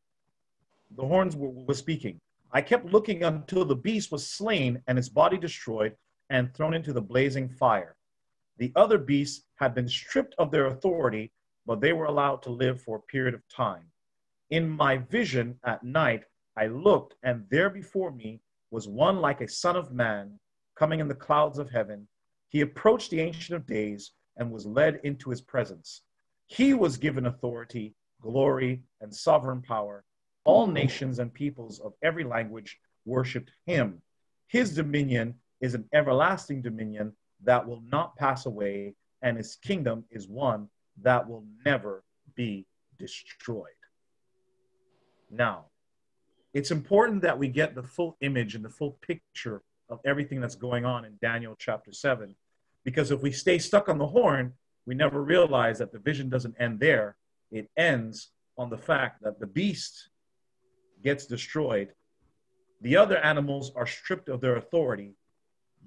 the horns were, were speaking I kept looking until the beast was slain and his body destroyed and thrown into the blazing fire. The other beasts had been stripped of their authority, but they were allowed to live for a period of time. In my vision at night, I looked, and there before me was one like a son of man coming in the clouds of heaven. He approached the Ancient of Days and was led into his presence. He was given authority, glory, and sovereign power all nations and peoples of every language worshiped him. His dominion is an everlasting dominion that will not pass away, and his kingdom is one that will never be destroyed. Now, it's important that we get the full image and the full picture of everything that's going on in Daniel chapter 7, because if we stay stuck on the horn, we never realize that the vision doesn't end there. It ends on the fact that the beast gets destroyed. The other animals are stripped of their authority,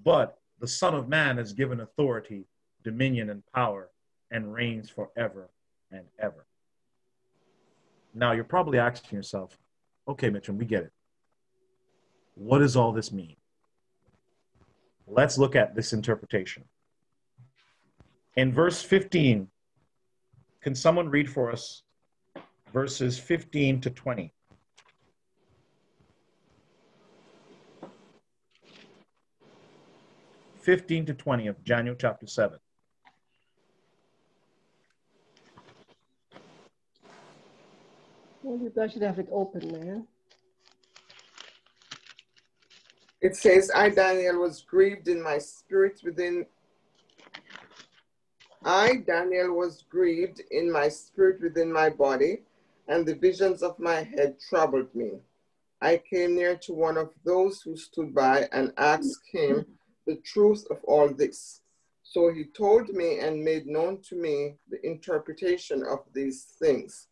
but the Son of Man is given authority, dominion, and power, and reigns forever and ever. Now, you're probably asking yourself, okay, Mitchum, we get it. What does all this mean? Let's look at this interpretation. In verse 15, can someone read for us verses 15 to 20? 15 to 20 of Daniel chapter 7. Well, you guys should have it open, man. It says, I, Daniel, was grieved in my spirit within. I, Daniel, was grieved in my spirit within my body, and the visions of my head troubled me. I came near to one of those who stood by and asked him the truth of all this. So he told me and made known to me the interpretation of these things.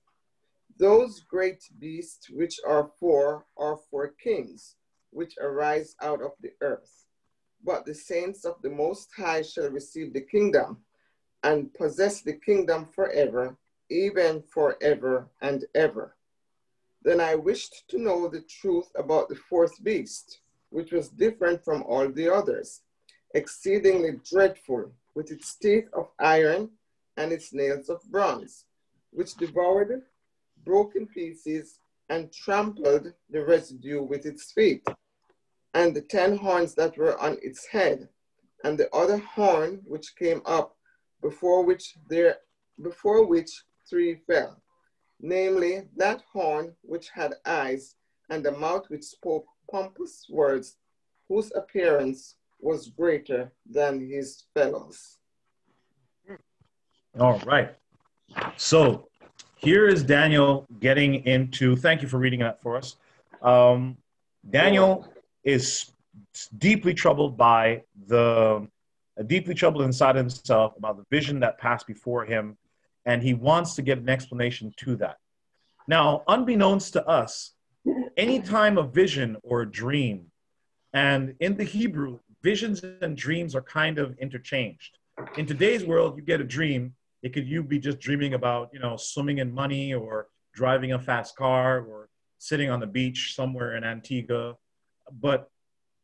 Those great beasts which are four are four kings, which arise out of the earth. But the saints of the Most High shall receive the kingdom and possess the kingdom forever, even forever and ever. Then I wished to know the truth about the fourth beast, which was different from all the others exceedingly dreadful, with its teeth of iron and its nails of bronze, which devoured, broke in pieces, and trampled the residue with its feet, and the ten horns that were on its head, and the other horn which came up, before which there before which three fell, namely that horn which had eyes, and a mouth which spoke pompous words, whose appearance was greater than his fellows. All right. So here is Daniel getting into. Thank you for reading that for us. Um, Daniel is deeply troubled by the, deeply troubled inside himself about the vision that passed before him, and he wants to get an explanation to that. Now, unbeknownst to us, any time a vision or a dream, and in the Hebrew, visions and dreams are kind of interchanged. In today's world, you get a dream, it could you be just dreaming about, you know, swimming in money or driving a fast car or sitting on the beach somewhere in Antigua. But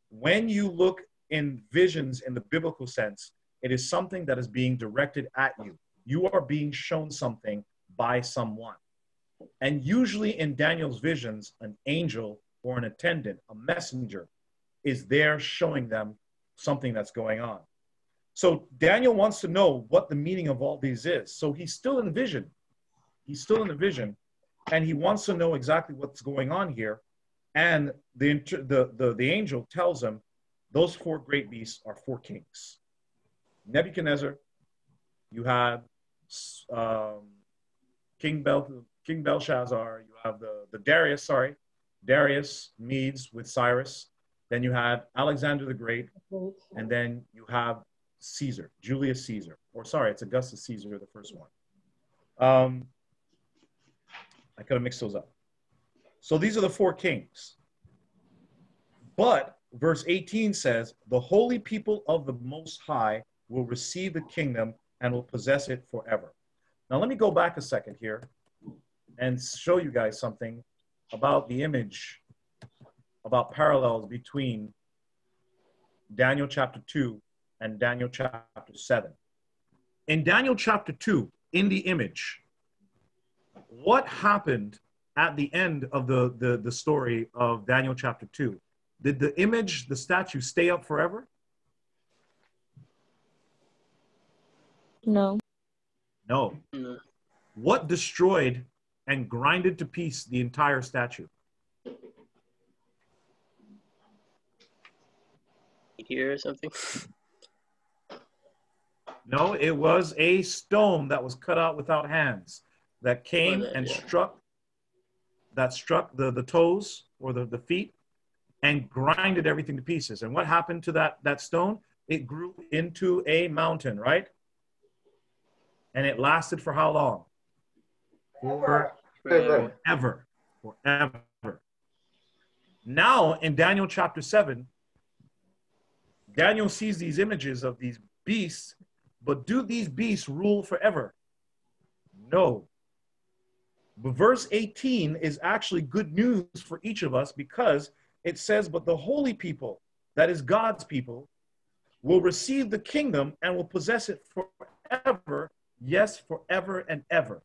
when you look in visions in the biblical sense, it is something that is being directed at you. You are being shown something by someone. And usually in Daniel's visions, an angel or an attendant, a messenger, is there showing them something that's going on. So Daniel wants to know what the meaning of all these is. So he's still in vision. He's still in the vision, and he wants to know exactly what's going on here. And the, the, the, the angel tells him those four great beasts are four kings. Nebuchadnezzar, you have um, King, Bel, King Belshazzar, you have the, the Darius, sorry, Darius Medes with Cyrus. Then you have Alexander the Great, and then you have Caesar, Julius Caesar, or sorry, it's Augustus Caesar, the first one. Um, I could have mixed those up. So these are the four kings. But verse 18 says, The holy people of the Most High will receive the kingdom and will possess it forever. Now, let me go back a second here and show you guys something about the image, about parallels between Daniel chapter 2 and Daniel chapter 7. In Daniel chapter 2, in the image, what happened at the end of the, the, the story of Daniel chapter 2? Did the image, the statue, stay up forever? No. No. No. What destroyed and grinded to piece the entire statue? Here or something. No, it was a stone that was cut out without hands that came that, and yeah. struck that struck the, the toes or the, the feet and grinded everything to pieces. And what happened to that, that stone? It grew into a mountain, right? And it lasted for how long? For Forever. forever. Forever. Now in Daniel chapter 7, Daniel sees these images of these beasts, but do these beasts rule forever? No. But verse 18 is actually good news for each of us because it says, But the holy people, that is God's people, will receive the kingdom and will possess it forever. Yes, forever and ever.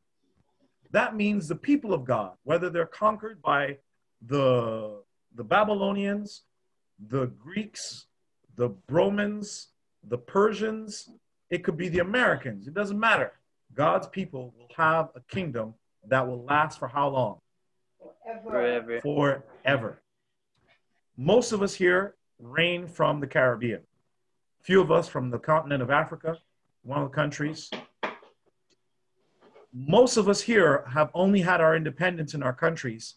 That means the people of God, whether they're conquered by the, the Babylonians, the Greeks, the Romans, the Persians, it could be the Americans. It doesn't matter. God's people will have a kingdom that will last for how long? Forever. Forever. Most of us here reign from the Caribbean. A Few of us from the continent of Africa, one of the countries. Most of us here have only had our independence in our countries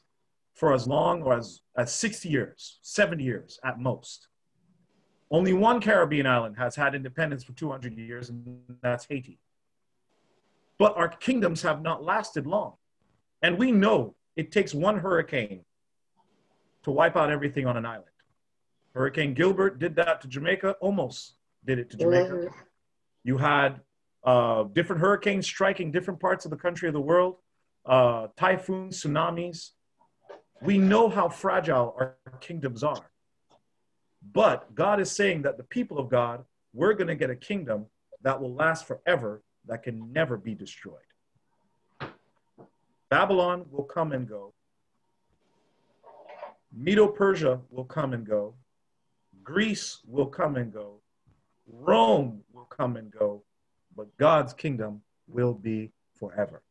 for as long or as, as 60 years, 70 years at most. Only one Caribbean island has had independence for 200 years, and that's Haiti. But our kingdoms have not lasted long. And we know it takes one hurricane to wipe out everything on an island. Hurricane Gilbert did that to Jamaica, almost did it to Jamaica. You had uh, different hurricanes striking different parts of the country of the world, uh, typhoons, tsunamis. We know how fragile our kingdoms are. But God is saying that the people of God, we're going to get a kingdom that will last forever, that can never be destroyed. Babylon will come and go. Medo Persia will come and go. Greece will come and go. Rome will come and go. But God's kingdom will be forever.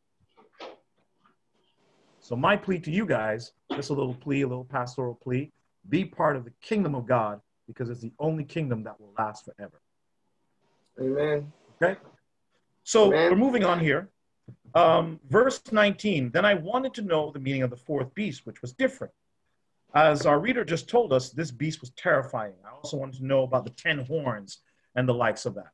So, my plea to you guys, just a little plea, a little pastoral plea be part of the kingdom of God because it's the only kingdom that will last forever. Amen. Okay? So, Amen. we're moving on here. Um, verse 19 Then I wanted to know the meaning of the fourth beast, which was different. As our reader just told us, this beast was terrifying. I also wanted to know about the 10 horns and the likes of that.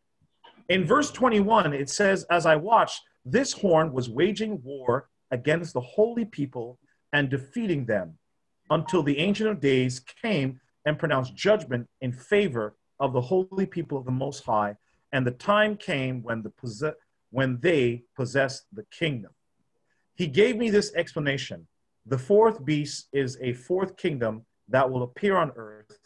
In verse 21, it says, As I watched, this horn was waging war against the holy people and defeating them until the Ancient of Days came and pronounced judgment in favor of the holy people of the Most High. And the time came when, the when they possessed the kingdom. He gave me this explanation. The fourth beast is a fourth kingdom that will appear on earth.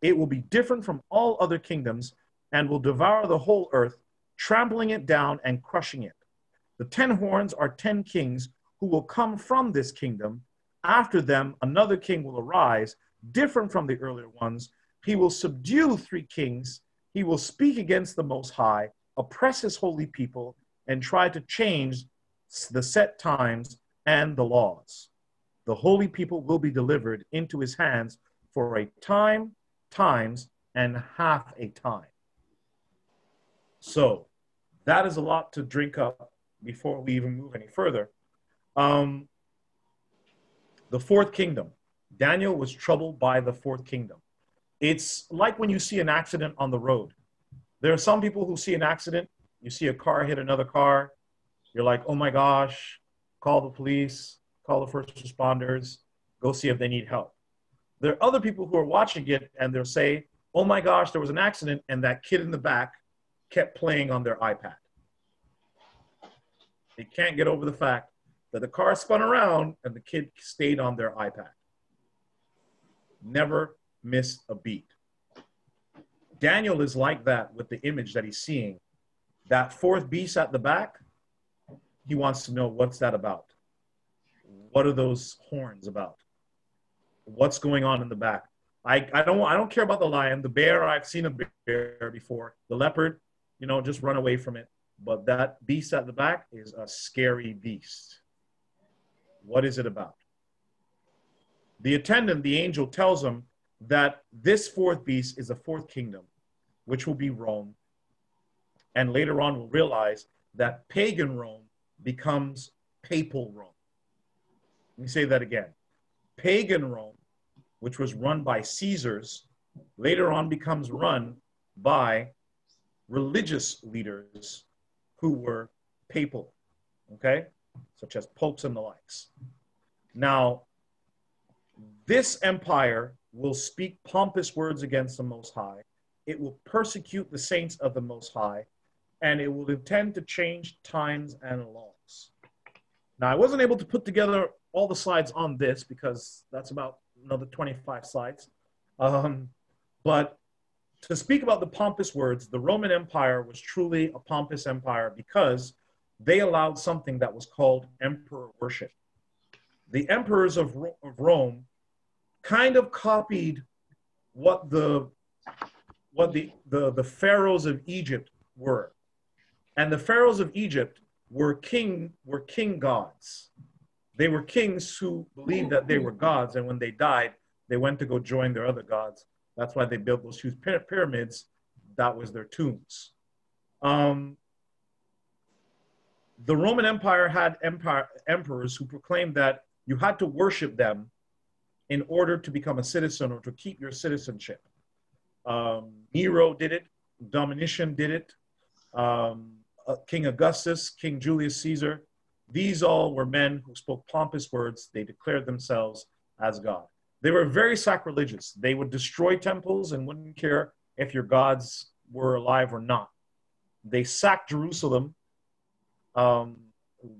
It will be different from all other kingdoms and will devour the whole earth, trampling it down and crushing it. The ten horns are ten kings who will come from this kingdom. After them, another king will arise, different from the earlier ones. He will subdue three kings. He will speak against the Most High, oppress his holy people, and try to change the set times and the laws. The holy people will be delivered into his hands for a time, times, and half a time. So that is a lot to drink up before we even move any further. Um, the fourth kingdom. Daniel was troubled by the fourth kingdom. It's like when you see an accident on the road. There are some people who see an accident, you see a car hit another car, you're like, oh my gosh, call the police, call the first responders, go see if they need help. There are other people who are watching it and they'll say, oh my gosh, there was an accident, and that kid in the back kept playing on their iPad. They can't get over the fact that the car spun around and the kid stayed on their iPad. Never missed a beat. Daniel is like that with the image that he's seeing. That fourth beast at the back, he wants to know what's that about? What are those horns about? What's going on in the back? I, I don't I don't care about the lion, the bear. I've seen a bear before. The leopard, you know, just run away from it. But that beast at the back is a scary beast. What is it about? The attendant, the angel, tells him that this fourth beast is a fourth kingdom, which will be Rome. And later on, we'll realize that pagan Rome becomes papal Rome. Let me say that again. Pagan Rome, which was run by Caesars, later on becomes run by religious leaders who were papal, okay, such as popes and the likes. Now, this empire will speak pompous words against the Most High. It will persecute the saints of the Most High, and it will intend to change times and laws. Now, I wasn't able to put together all the slides on this because that's about another 25 slides. Um, but to speak about the pompous words, the Roman Empire was truly a pompous empire because they allowed something that was called emperor worship. The emperors of, of Rome kind of copied what the what the, the the pharaohs of Egypt were, and the pharaohs of Egypt were king were king gods. They were kings who believed that they were gods, and when they died, they went to go join their other gods. That's why they built those huge pyramids. That was their tombs. Um, the Roman Empire had empire, emperors who proclaimed that you had to worship them in order to become a citizen or to keep your citizenship. Um, Nero did it, Domitian did it, um, uh, King Augustus, King Julius Caesar. These all were men who spoke pompous words. They declared themselves as God. They were very sacrilegious. They would destroy temples and wouldn't care if your gods were alive or not. They sacked Jerusalem um,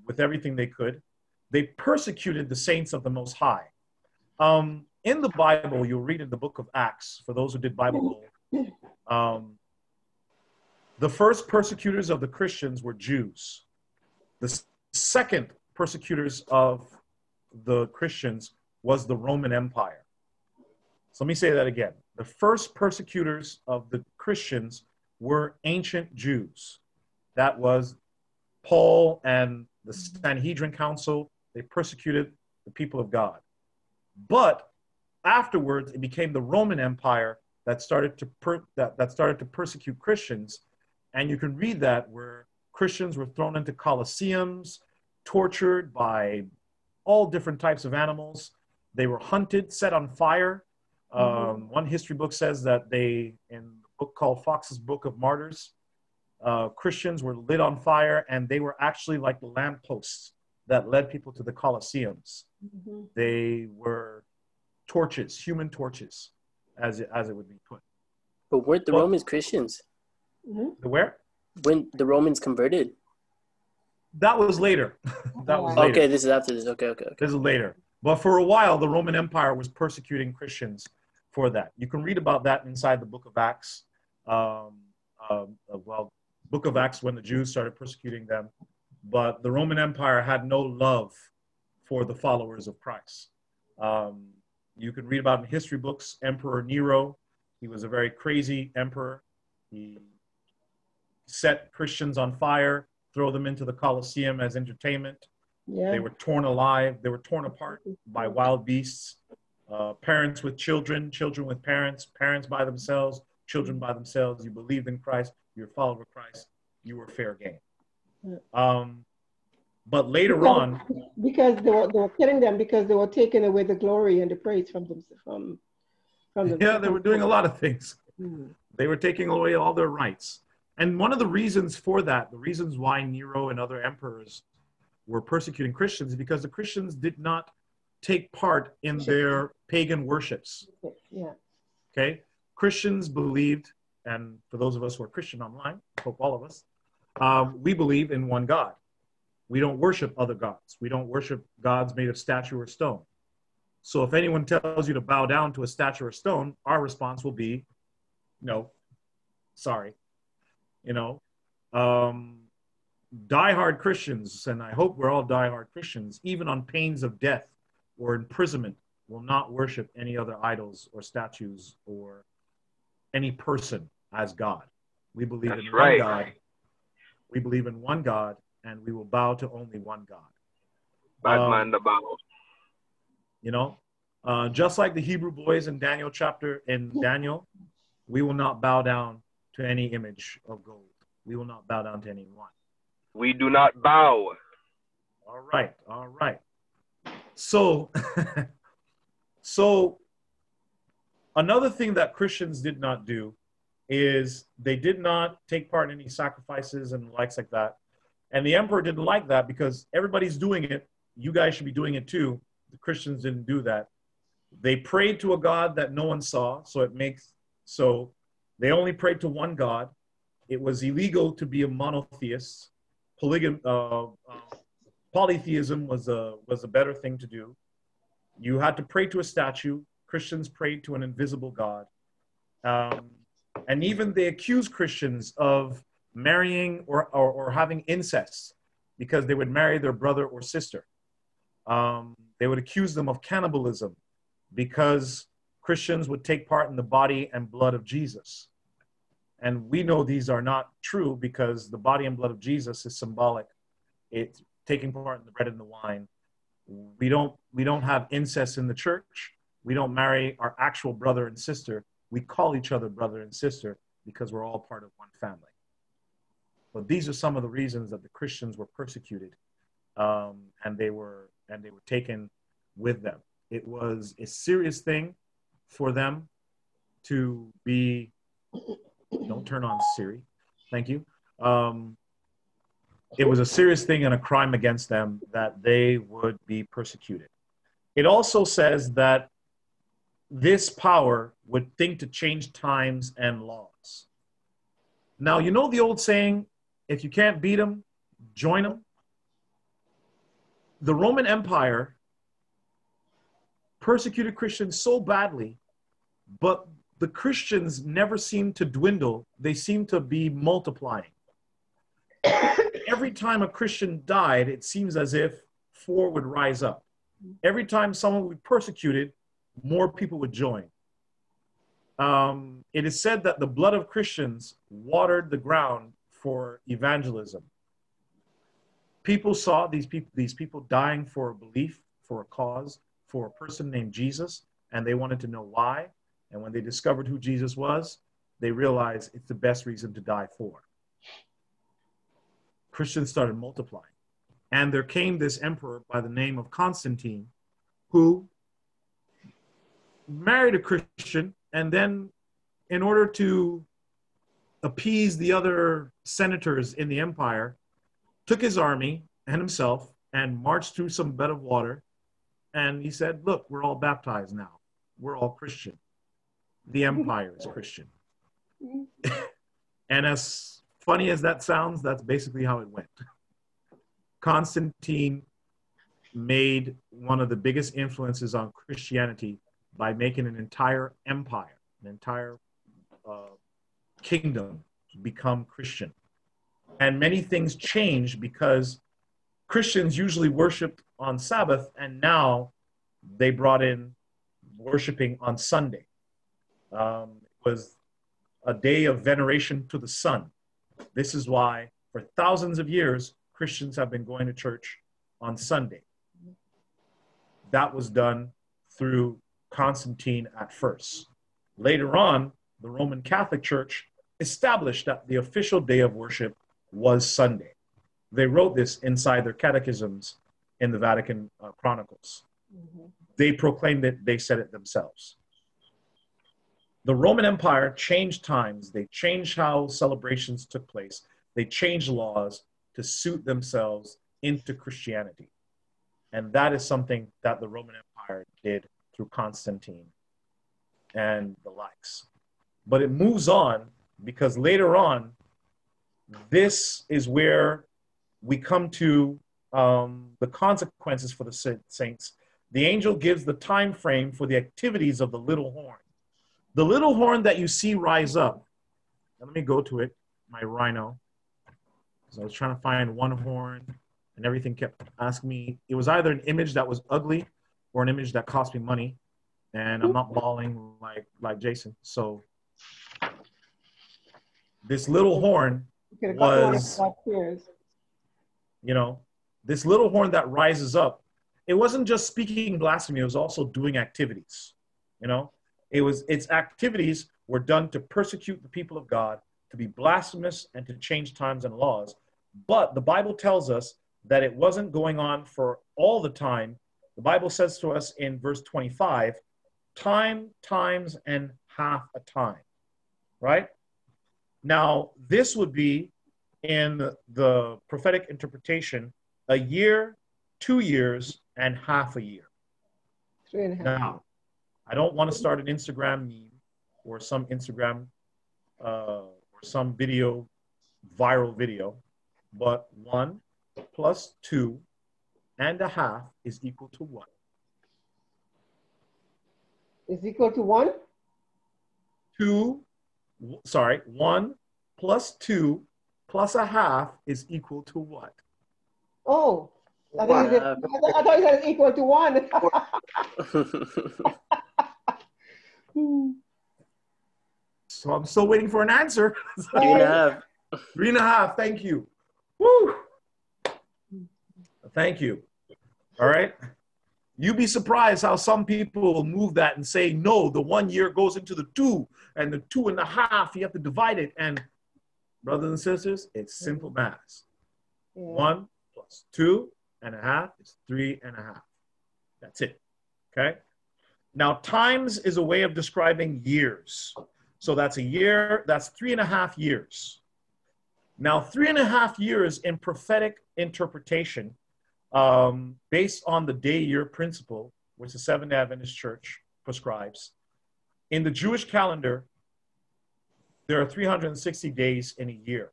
with everything they could. They persecuted the saints of the Most High. Um, in the Bible, you'll read in the book of Acts, for those who did Bible um, the first persecutors of the Christians were Jews. The second persecutors of the Christians was the Roman Empire. So let me say that again. The first persecutors of the Christians were ancient Jews. That was Paul and the Sanhedrin Council. They persecuted the people of God. But afterwards, it became the Roman Empire that started to per- that, that started to persecute Christians. And you can read that where Christians were thrown into colosseums, tortured by all different types of animals. They were hunted, set on fire. Um, one history book says that they, in a book called Fox's Book of Martyrs, uh, Christians were lit on fire and they were actually like the lampposts that led people to the Colosseums. Mhm. They were torches, human torches, as it, as it would be put. But weren't the Well- Romans Christians Mhm. The where? when the Romans converted? That was later. that was later. Okay, this is after this. Okay, okay, okay. This is later. But for a while, the Roman Empire was persecuting Christians for that. You can read about that inside the book of Acts. Um, um, uh, well, book of Acts when the Jews started persecuting them. But the Roman Empire had no love for the followers of Christ. Um, you can read about in history books Emperor Nero. He was a very crazy emperor. He set Christians on fire, throw them into the Colosseum as entertainment. Yeah. They were torn alive. They were torn apart by wild beasts. Uh, parents with children, children with parents, parents by themselves, children by themselves. You believed in Christ. You're a follower of Christ. You were fair game. Um, but later Because- on, because they were, they were killing them because they were taking away the glory and the praise from them from from them. yeah, they were doing a lot of things. Mhm. They were taking away all their rights. And one of the reasons for that, the reasons why Nero and other emperors were persecuting Christians, is because the Christians did not take part in their pagan worships. Yeah. Okay? Christians believed, and for those of us who are Christian online, hope all of us, um, we believe in one God. We don't worship other gods. We don't worship gods made of statue or stone. So if anyone tells you to bow down to a statue or stone, our response will be, no, sorry. You know, um, diehard Christians, and I hope we're all diehard Christians, even on pains of death or imprisonment, will not worship any other idols or statues or any person as God. We believe That's in right. one God. We believe in one God, and we will bow to only one God. Bad Um, man the bow. You know, uh, just like the Hebrew boys in Daniel chapter in Daniel, we will not bow down to any image of gold. We will not bow down to anyone. We do not bow. All right, all right. So, so another thing that Christians did not do is they did not take part in any sacrifices and likes like that. And the emperor didn't like that because everybody's doing it. You guys should be doing it too. The Christians didn't do that. They prayed to a God that no one saw, so it makes so they only prayed to one God. It was illegal to be a monotheist. Polygam, uh, uh, polytheism was a was a better thing to do. You had to pray to a statue. Christians prayed to an invisible God, um, and even they accused Christians of marrying or, or, or having incest because they would marry their brother or sister. Um, they would accuse them of cannibalism because Christians would take part in the body and blood of Jesus. And we know these are not true because the body and blood of Jesus is symbolic. It's taking part in the bread and the wine. We don't we don't have incest in the church. We don't marry our actual brother and sister. We call each other brother and sister because we're all part of one family. But these are some of the reasons that the Christians were persecuted, um, and they were and they were taken with them. It was a serious thing for them to be. Don't turn on Siri. Thank you. Um, it was a serious thing and a crime against them that they would be persecuted. It also says that this power would think to change times and laws. Now, you know the old saying, if you can't beat them, join them? The Roman Empire persecuted Christians so badly, but the Christians never seemed to dwindle, they seemed to be multiplying. Every time a Christian died, it seems as if four would rise up. Every time someone would be persecuted, more people would join. um, it is said that the blood of Christians watered the ground for evangelism. People saw these people, these people dying for a belief, for a cause, for a person named Jesus, and they wanted to know why. And when they discovered who Jesus was, they realized it's the best reason to die for. Christians started multiplying. And there came this emperor by the name of Constantine, who married a Christian, and then, in order to appease the other senators in the empire, took his army and himself and marched through some bed of water. And he said, Look, we're all baptized now. We're all Christian. The empire is Christian. and as funny as that sounds, that's basically how it went. Constantine made one of the biggest influences on Christianity by making an entire empire, an entire uh, kingdom become Christian. And many things changed because Christians usually worshiped on Sabbath, and now they brought in worshiping on Sunday. Um, it was a day of veneration to the sun. This is why, for thousands of years, Christians have been going to church on Sunday. That was done through Constantine at first. Later on, the Roman Catholic Church established that the official day of worship was Sunday. They wrote this inside their catechisms in the Vatican uh, Chronicles. They proclaimed it, they said it themselves. The Roman Empire changed times, they changed how celebrations took place, they changed laws to suit themselves into Christianity. And that is something that the Roman Empire did through Constantine and the likes. But it moves on because later on, this is where we come to um, the consequences for the saints. The angel gives the time frame for the activities of the little horn. The little horn that you see rise up. Let me go to it, my rhino. So I was trying to find one horn, and everything kept asking me. It was either an image that was ugly or an image that cost me money, and I'm not balling like like Jason. So this little horn was, you know, this little horn that rises up. It wasn't just speaking blasphemy; it was also doing activities. You know, it was its activities were done to persecute the people of God, to be blasphemous, and to change times and laws. But the Bible tells us that it wasn't going on for all the time. The Bible says to us in verse 25, time, times, and half a time, right? Now, this would be in the prophetic interpretation a year, two years, and half a year. Three and a half. Now, I don't want to start an Instagram meme or some Instagram uh, or some video, viral video, but one plus two and a half is equal to what? Is equal to one? Two, sorry, one plus two plus a half is equal to what? Oh, I, think One. it's- I thought I thought you said it's equal to one. So I'm still waiting for an answer. Three and a half. Three and a half. Thank you. Woo. Thank you. All right. You'd be surprised how some people will move that and say, no, the one year goes into the two, and the two and a half, you have to divide it. And brothers and sisters, it's simple math. Yeah. One plus two and a half is three and a half. That's it. Okay. Now, times is a way of describing years. So that's a year, that's three and a half years. Now, three and a half years in prophetic interpretation, um, based on the day year principle, which the Seventh Adventist Church prescribes, in the Jewish calendar, there are 360 days in a year,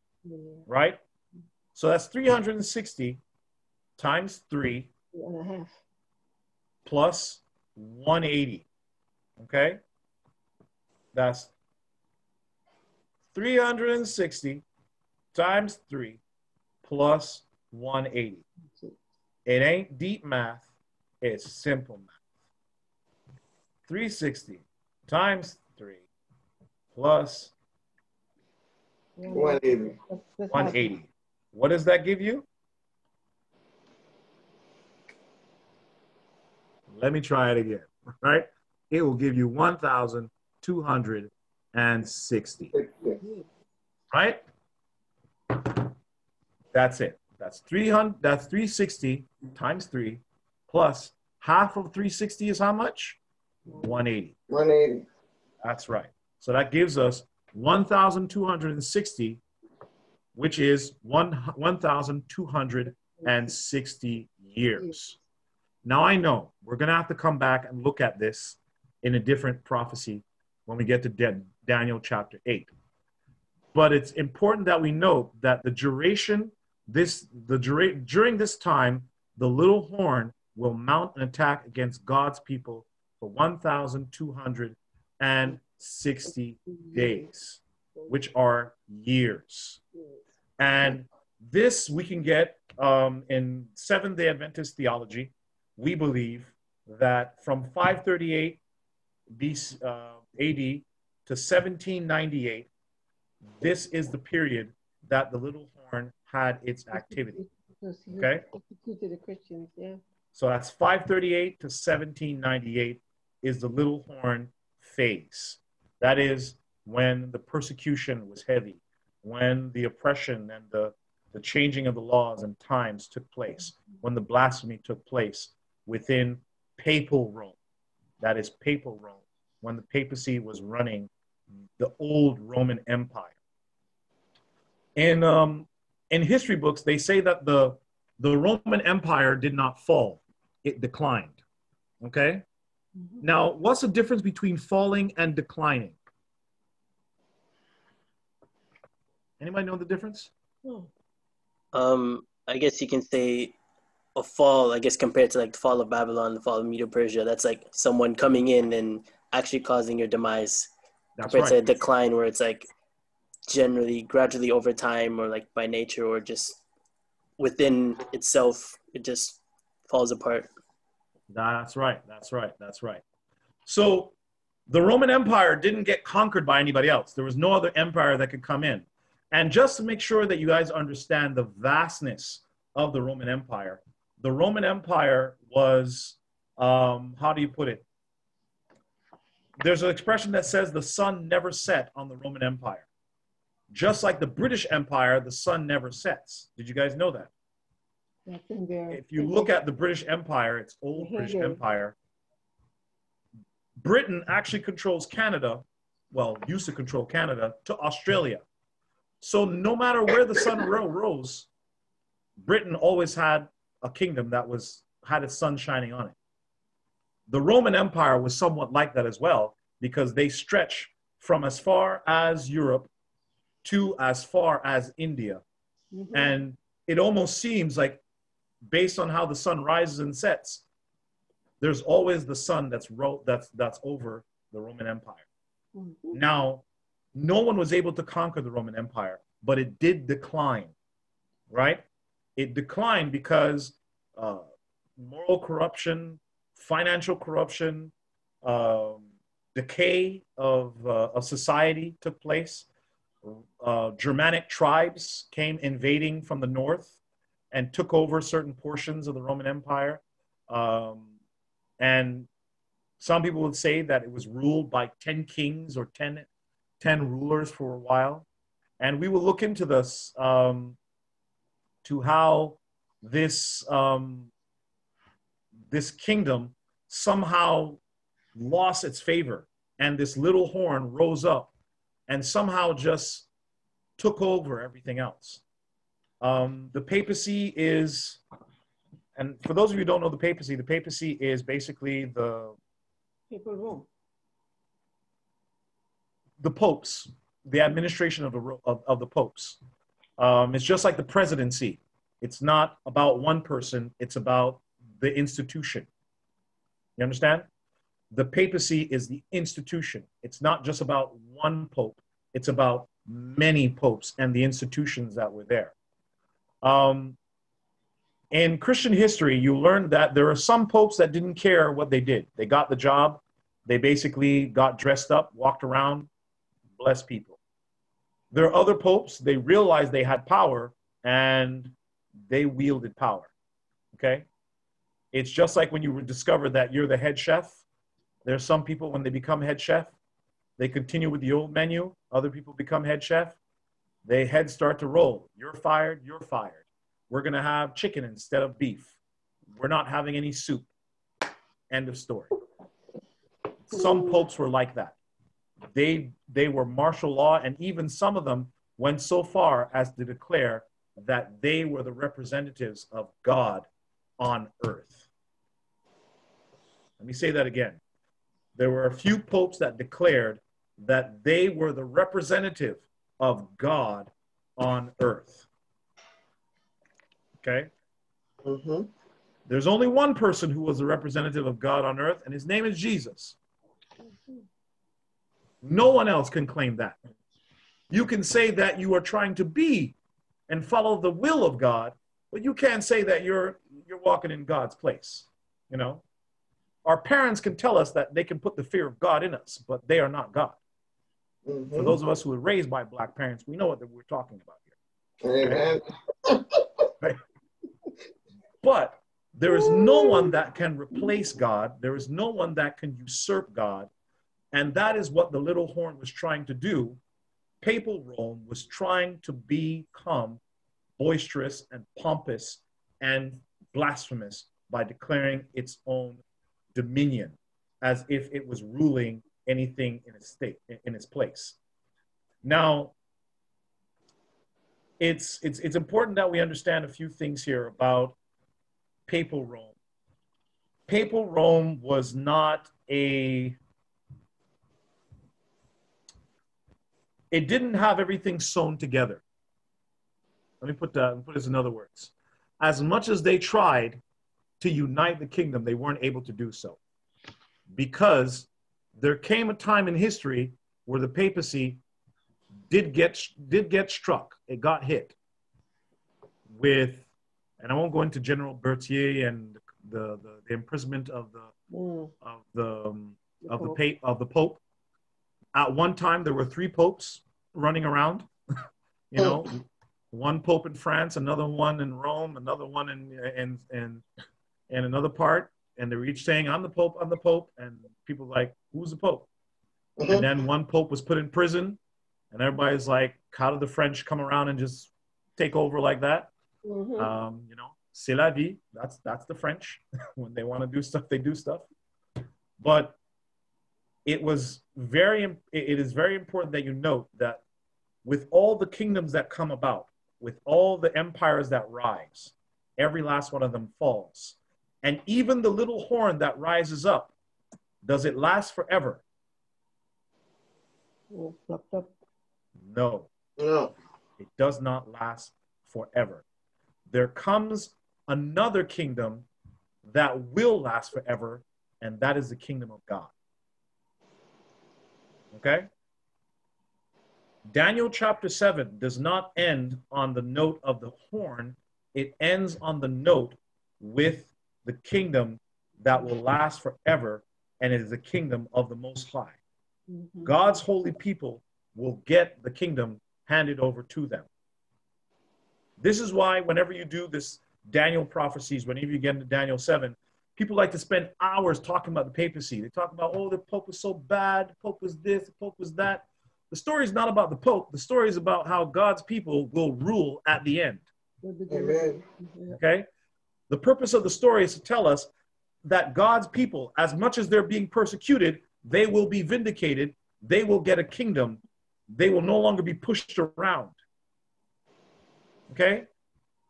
right? So that's 360 times three three and a half. plus 180. Okay? That's 360 times 3 plus 180. It ain't deep math, it's simple math. 360 times 3 plus 180. That's- that's 180. What does that give you? Let me try it again. Right? It will give you 1,260. Right? That's it. That's 300 that's 360 times 3 plus half of 360 is how much? 180. 180. That's right. So that gives us 1,260, which is one 1,260 years. Now I know we're going to have to come back and look at this in a different prophecy when we get to Daniel chapter 8. But it's important that we note that the duration this the during this time the little horn will mount an attack against God's people for 1,260 days, which are years. And this we can get um, in Seventh day Adventist theology. We believe that from 538 BC, uh, AD to 1798, this is the period that the little had its activity. Okay. Persecuted Christians, yeah. So that's 538 to 1798 is the little horn phase. That is when the persecution was heavy, when the oppression and the, the changing of the laws and times took place, when the blasphemy took place within papal Rome. That is papal Rome, when the papacy was running the old Roman Empire. In, um, in history books, they say that the, the Roman Empire did not fall, it declined. Okay? Now, what's the difference between falling and declining? Anybody know the difference? Oh, Um, I guess you can say a fall. I guess compared to like the fall of Babylon, the fall of Medo Persia, that's like someone coming in and actually causing your demise. That's compared to a decline, where it's like generally gradually over time, or like by nature, or just within itself, it just falls apart. That's right. That's right. That's right. So the Roman Empire didn't get conquered by anybody else. There was no other empire that could come in. And just to make sure that you guys understand the vastness of the Roman Empire, the Roman Empire was, um, how do you put it? There's an expression that says the sun never set on the Roman Empire. Just like the British Empire, the sun never sets. Did you guys know that? That's in there. if you look at the British Empire, it's old British. Empire. Britain actually controls Canada, well, used to control Canada to Australia. So no matter where the sun rose, Britain always had a kingdom that was had its sun shining on it. The Roman Empire was somewhat like that as well because they stretch from as far as Europe to as far as India Mhm. and it almost seems like based on how the sun rises and sets there's always the sun that's ro- that's that's over the roman empire Mhm. now no one was able to conquer the roman empire but it did decline right it declined because uh, moral corruption financial corruption um, decay of, uh, of society took place uh, Germanic tribes came invading from the north and took over certain portions of the Roman Empire. Um, and some people would say that it was ruled by 10 kings or 10, 10 rulers for a while. And we will look into this um, to how this, um, this kingdom somehow lost its favor. And this little horn rose up and somehow just took over everything else. Um, the papacy is, and for those of you who don't know the papacy, the papacy is basically the People wrong. the popes, the administration of the of, of the popes. Um, it's just like the presidency. It's not about one person. It's about the institution. You understand? The papacy is the institution. It's not just about one pope. It's about many popes and the institutions that were there. Um, in Christian history, you learn that there are some popes that didn't care what they did. They got the job. They basically got dressed up, walked around, bless people. There are other popes, they realized they had power and they wielded power. Okay? It's just like when you discover that you're the head chef. There's some people, when they become head chef, they continue with the old menu. Other people become head chef. They heads start to roll. You're fired, you're fired. We're going to have chicken instead of beef. We're not having any soup. End of story. Some popes were like that. They, they were martial law, and even some of them went so far as to declare that they were the representatives of God on earth. Let me say that again. There were a few popes that declared that they were the representative of God on earth. Okay? Mm-hmm. There's only one person who was the representative of God on earth, and his name is Jesus. No one else can claim that. You can say that you are trying to be and follow the will of God, but you can't say that you're you're walking in God's place. You know, our parents can tell us that they can put the fear of God in us, but they are not God. Mm-hmm. For those of us who were raised by black parents, we know what we're talking about here. Amen. Right? But there is no one that can replace God. There is no one that can usurp God. And that is what the little horn was trying to do. Papal Rome was trying to become boisterous and pompous and blasphemous by declaring its own dominion as if it was ruling anything in its state in its place. Now, it's it's it's important that we understand a few things here about papal Rome. Papal Rome was not a it didn't have everything sewn together. Let me put that put this in other words. As much as they tried to unite the kingdom, they weren't able to do so. Because there came a time in history where the papacy did get did get struck. It got hit with, and I won't go into General Berthier and the the, the imprisonment of the Mm. of the um, of the of the Pope. At one time, there were three popes running around. you know, one pope in France, another one in Rome, another one in in in in another part, and they're each saying, "I'm the pope, I'm the pope," and people like, "Who's the pope?" Mm-hmm. And then one pope was put in prison, and everybody's like, "How did the French come around and just take over like that?" Mhm. Um, you know, c'est la vie. That's that's the French. when they want to do stuff, they do stuff. But it was very. It is very important that you note that with all the kingdoms that come about, with all the empires that rise, every last one of them falls, and even the little horn that rises up, does it last forever? Oh, plucked up. No. No. It does not last forever. There comes another kingdom that will last forever, and that is the kingdom of God. Okay? Daniel chapter 7 does not end on the note of the horn, it ends on the note with the kingdom that will last forever, and it is the kingdom of the Most High. Mhm. God's holy people will get the kingdom handed over to them. This is why, whenever you do this Daniel prophecies, whenever you get into Daniel 7, people like to spend hours talking about the papacy. They talk about, oh, the Pope was so bad, the Pope was this, the Pope was that. The story is not about the Pope, the story is about how God's people will rule at the end. Amen. deliverance. Yeah. Okay? The purpose of the story is to tell us that God's people, as much as they're being persecuted, they will be vindicated. They will get a kingdom. They will no longer be pushed around. Okay?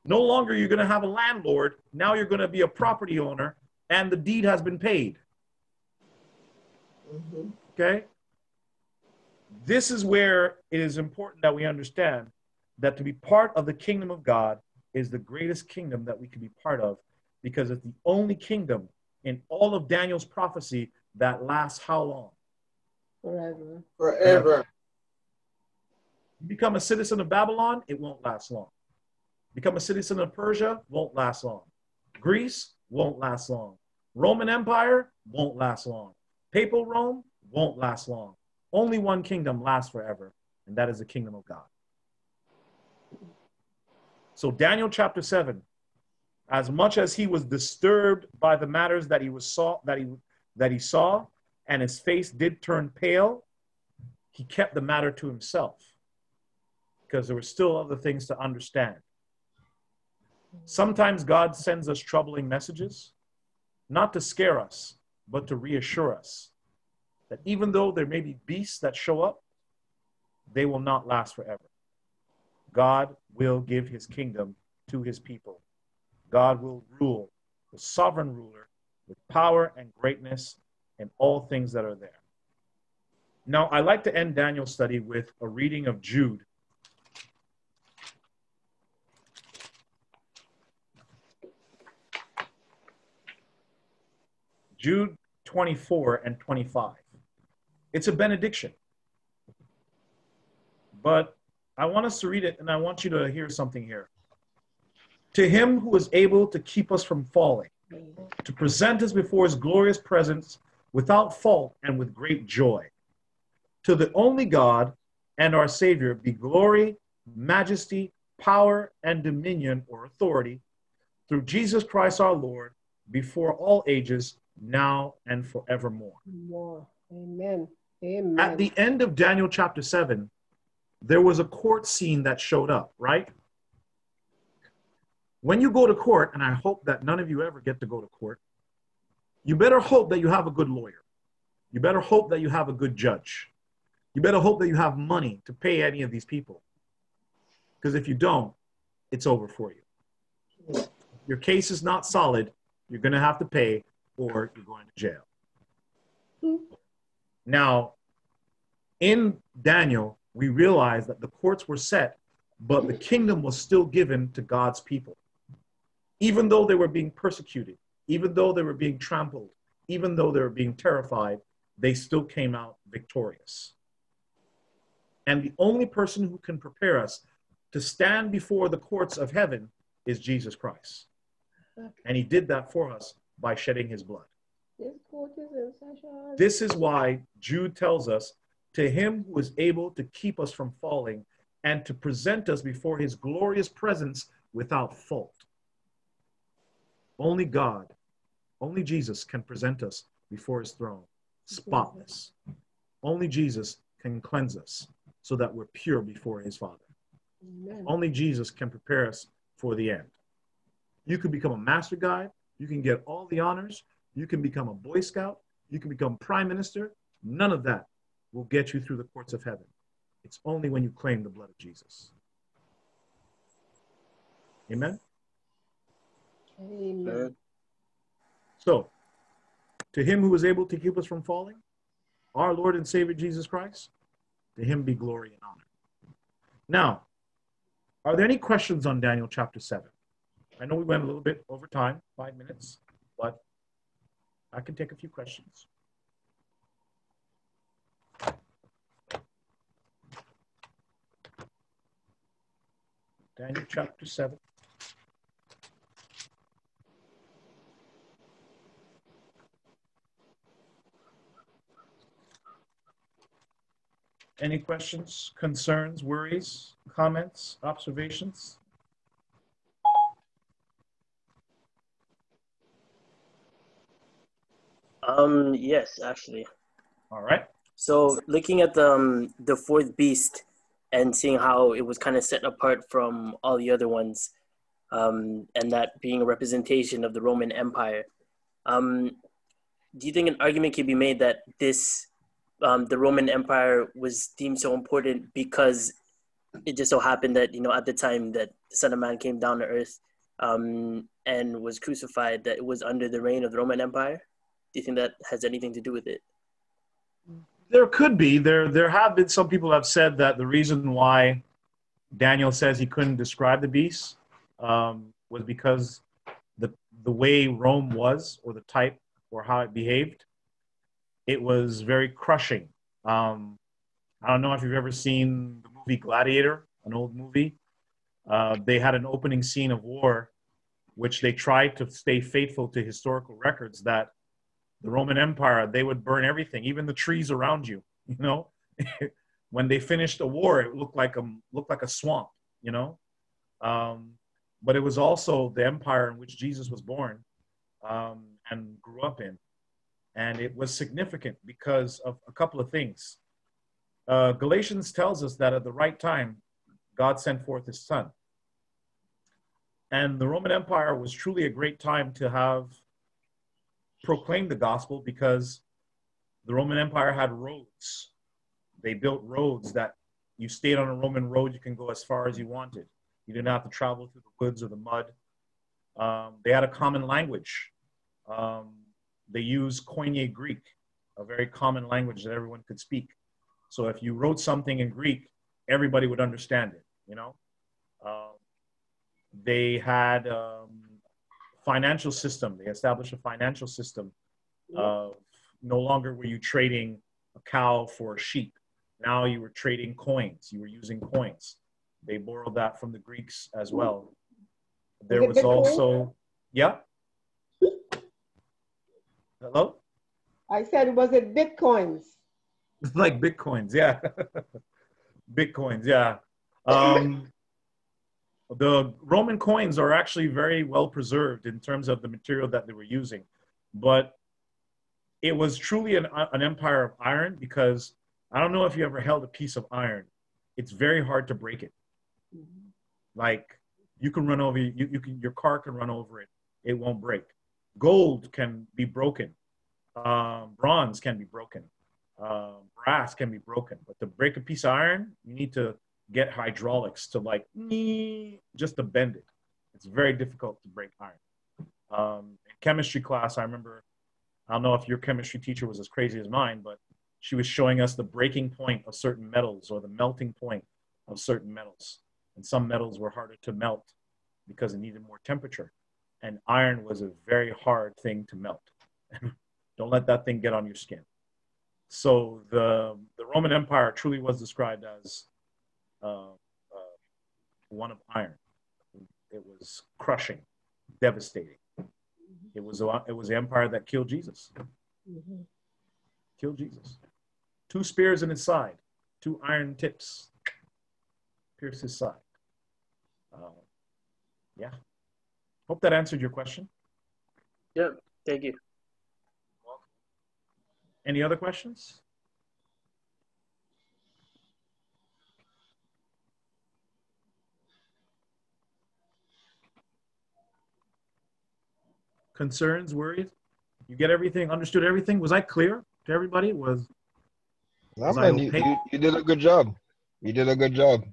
No longer you're going to have a landlord. Now you're going to be a property owner, and the deed has been paid. Mhm. Okay? This is where it is important that we understand that to be part of the kingdom of God is the greatest kingdom that we can be part of because it's the only kingdom in all of Daniel's prophecy that lasts how long? Forever. Forever. You become a citizen of Babylon, it won't last long. Become a citizen of Persia, won't last long. Greece won't last long. Roman Empire won't last long. Papal Rome won't last long. Only one kingdom lasts forever, and that is the kingdom of God. So, Daniel chapter 7, as much as he was disturbed by the matters that he was saw that he that he saw, and his face did turn pale, he kept the matter to himself because there were still other things to understand. Sometimes God sends us troubling messages, not to scare us, but to reassure us that even though there may be beasts that show up, they will not last forever. God will give his kingdom to his people. God will rule, the sovereign ruler, with power and greatness and all things that are there. Now, I like to end Daniel's study with a reading of Jude. Jude 24 and 25. It's a benediction. But I want us to read it and I want you to hear something here. To him who is able to keep us from falling, to present us before his glorious presence without fault and with great joy. To the only God and our Savior be glory, majesty, power, and dominion or authority through Jesus Christ our Lord before all ages, now and forevermore. More. Amen. Amen. At the end of Daniel chapter 7, there was a court scene that showed up, right? When you go to court, and I hope that none of you ever get to go to court, you better hope that you have a good lawyer. You better hope that you have a good judge. You better hope that you have money to pay any of these people. Because if you don't, it's over for you. Your case is not solid, you're going to have to pay or you're going to jail. Hmm. Now, in Daniel, we realize that the courts were set, but the kingdom was still given to God's people. Even though they were being persecuted, even though they were being trampled, even though they were being terrified, they still came out victorious. And the only person who can prepare us to stand before the courts of heaven is Jesus Christ. And he did that for us by shedding his blood. This court is in. This is why Jude tells us to him who is able to keep us from falling and to present us before his glorious presence without fault. Only God, only Jesus can present us before his throne, spotless. Only Jesus can cleanse us so that we're pure before his Father. Amen. Only Jesus can prepare us for the end. You can become a master guide, you can get all the honors, you can become a Boy Scout, you can become prime minister. None of that will get you through the courts of heaven. It's only when you claim the blood of Jesus. Amen. Amen. So, to him who is able to keep us from falling, our Lord and Savior Jesus Christ, to him be glory and honor. Now, are there any questions on Daniel chapter 7? I know we went a little bit over time, five minutes, but I can take a few questions. Daniel chapter 7. Any questions, concerns, worries, comments, observations? Um, yes, actually. All right. So looking at the um, the fourth beast and seeing how it was kind of set apart from all the other ones, um, and that being a representation of the Roman Empire, um, do you think an argument can be made that this um, the Roman Empire was deemed so important because it just so happened that you know at the time that the Son of Man came down to earth um, and was crucified, that it was under the reign of the Roman Empire? Do you think that has anything to do with it? There could be. There there have been some people have said that the reason why Daniel says he couldn't describe the beast um, was because the the way Rome was, or the type, or how it behaved, it was very crushing. Um, I don't know if you've ever seen the movie Gladiator, an old movie. Uh, they had an opening scene of war, which they tried to stay faithful to historical records that the Roman Empire, they would burn everything, even the trees around you, you know, when they finished the war, it looked like a looked like a swamp, you know. Um, but it was also the empire in which Jesus was born um, and grew up in, and it was significant because of a couple of things. Uh, Galatians tells us that at the right time, God sent forth His Son, and the Roman Empire was truly a great time to have proclaimed the gospel because the Roman Empire had roads. They built roads that you stayed on a Roman road, you can go as far as you wanted. You didn't have to travel through the woods or the mud. Um, they had a common language. Um, they used Koine Greek, a very common language that everyone could speak. So if you wrote something in Greek, everybody would understand it. You know, um, they had um, financial system. They established a financial system. Uh, no longer were you trading a cow for a sheep. Now you were trading coins. You were using coins. They borrowed that from the Greeks as well. There was also, yeah. Hello? I said, was it bitcoins? like bitcoins, yeah. bitcoins, yeah. Um, the Roman coins are actually very well preserved in terms of the material that they were using, but it was truly an, an empire of iron because I don't know if you ever held a piece of iron. It's very hard to break it. Like you can run over you, you can your car can run over it. It won't break. Gold can be broken. Um, bronze can be broken. Um, brass can be broken. But to break a piece of iron, you need to get hydraulics to like just to bend it. It's very difficult to break iron. Um, in chemistry class, I remember. I don't know if your chemistry teacher was as crazy as mine, but she was showing us the breaking point of certain metals or the melting point of certain metals. And some metals were harder to melt because it needed more temperature. And iron was a very hard thing to melt. Don't let that thing get on your skin. So the, the Roman Empire truly was described as uh, uh, one of iron. It was crushing, devastating. It was, a, it was the empire that killed Jesus. Killed Jesus. Two spears in his side, two iron tips pierced his side. Uh, yeah. Hope that answered your question. Yep. Thank you. Any other questions? Concerns, worries? You get everything, understood everything? Was I clear to everybody? Was No, Was man, you, okay? you, you did a good job. You did a good job.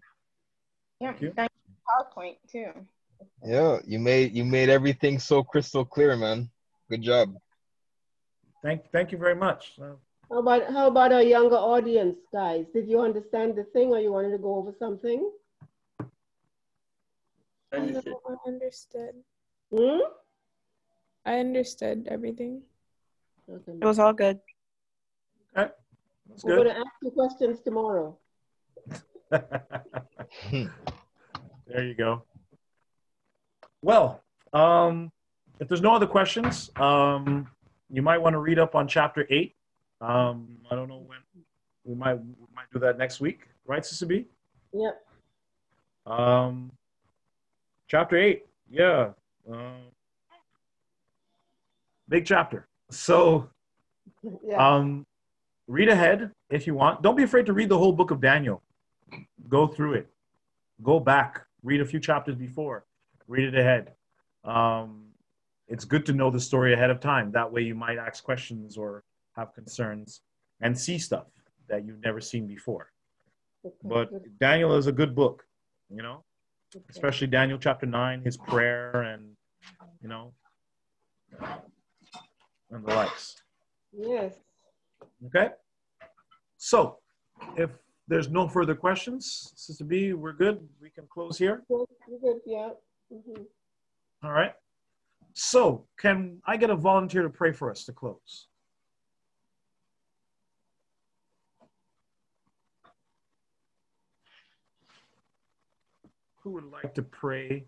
Yeah, you. thank you, PowerPoint too. Yeah, you made you made everything so crystal clear, man. Good job. thank thank you very much. Uh, How about, how about our younger audience, guys? Did you understand the thing or you wanted to go over something? I understood. I understood. Hmm? I understood everything. Okay. It was all good. that's We're going to ask you questions tomorrow. there you go. Well, um, if there's no other questions, um, you might want to read up on chapter eight. Um, I don't know when we might we might do that next week, right, Sister B? Yep. Um, chapter eight, yeah, um, big chapter. So, Yeah. um, read ahead if you want. Don't be afraid to read the whole book of Daniel. Go through it. Go back. Read a few chapters before. Read it ahead. Um, it's good to know the story ahead of time. That way, you might ask questions or have concerns and see stuff that you've never seen before. Okay, But. Daniel is a good book, you know, Okay. especially Daniel chapter nine, his prayer, and you know, and the likes. Yes. Okay. So, if there's no further questions, Sister B, we're good. We can close here. You good, yeah. Mhm. All right. So, can I get a volunteer to pray for us to close? Who would like to pray?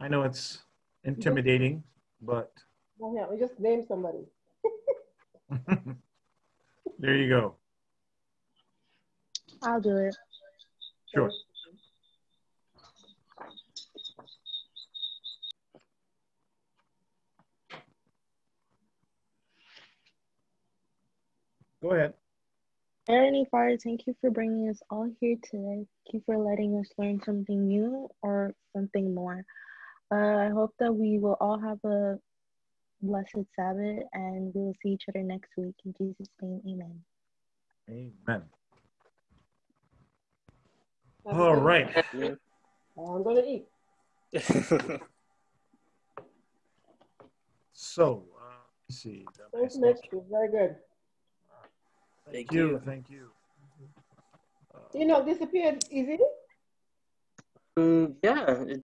I know it's intimidating, but Oh, yeah, we just name somebody. there you go. I'll do it. Sure. Go ahead. Ernie Fire, thank you for bringing us all here today. Thank you for letting us learn something new or something more. Uh, I hope that we will all have a blessed Sabbath and we will see each other next week. In Jesus' name, amen. Amen. Have a All good right. one. I'm gonna eat. So, uh, let's see. Thanks, Mitch. It was very good. Thank Thank you. you. Thank you. You know, disappeared easy. Mm, yeah, it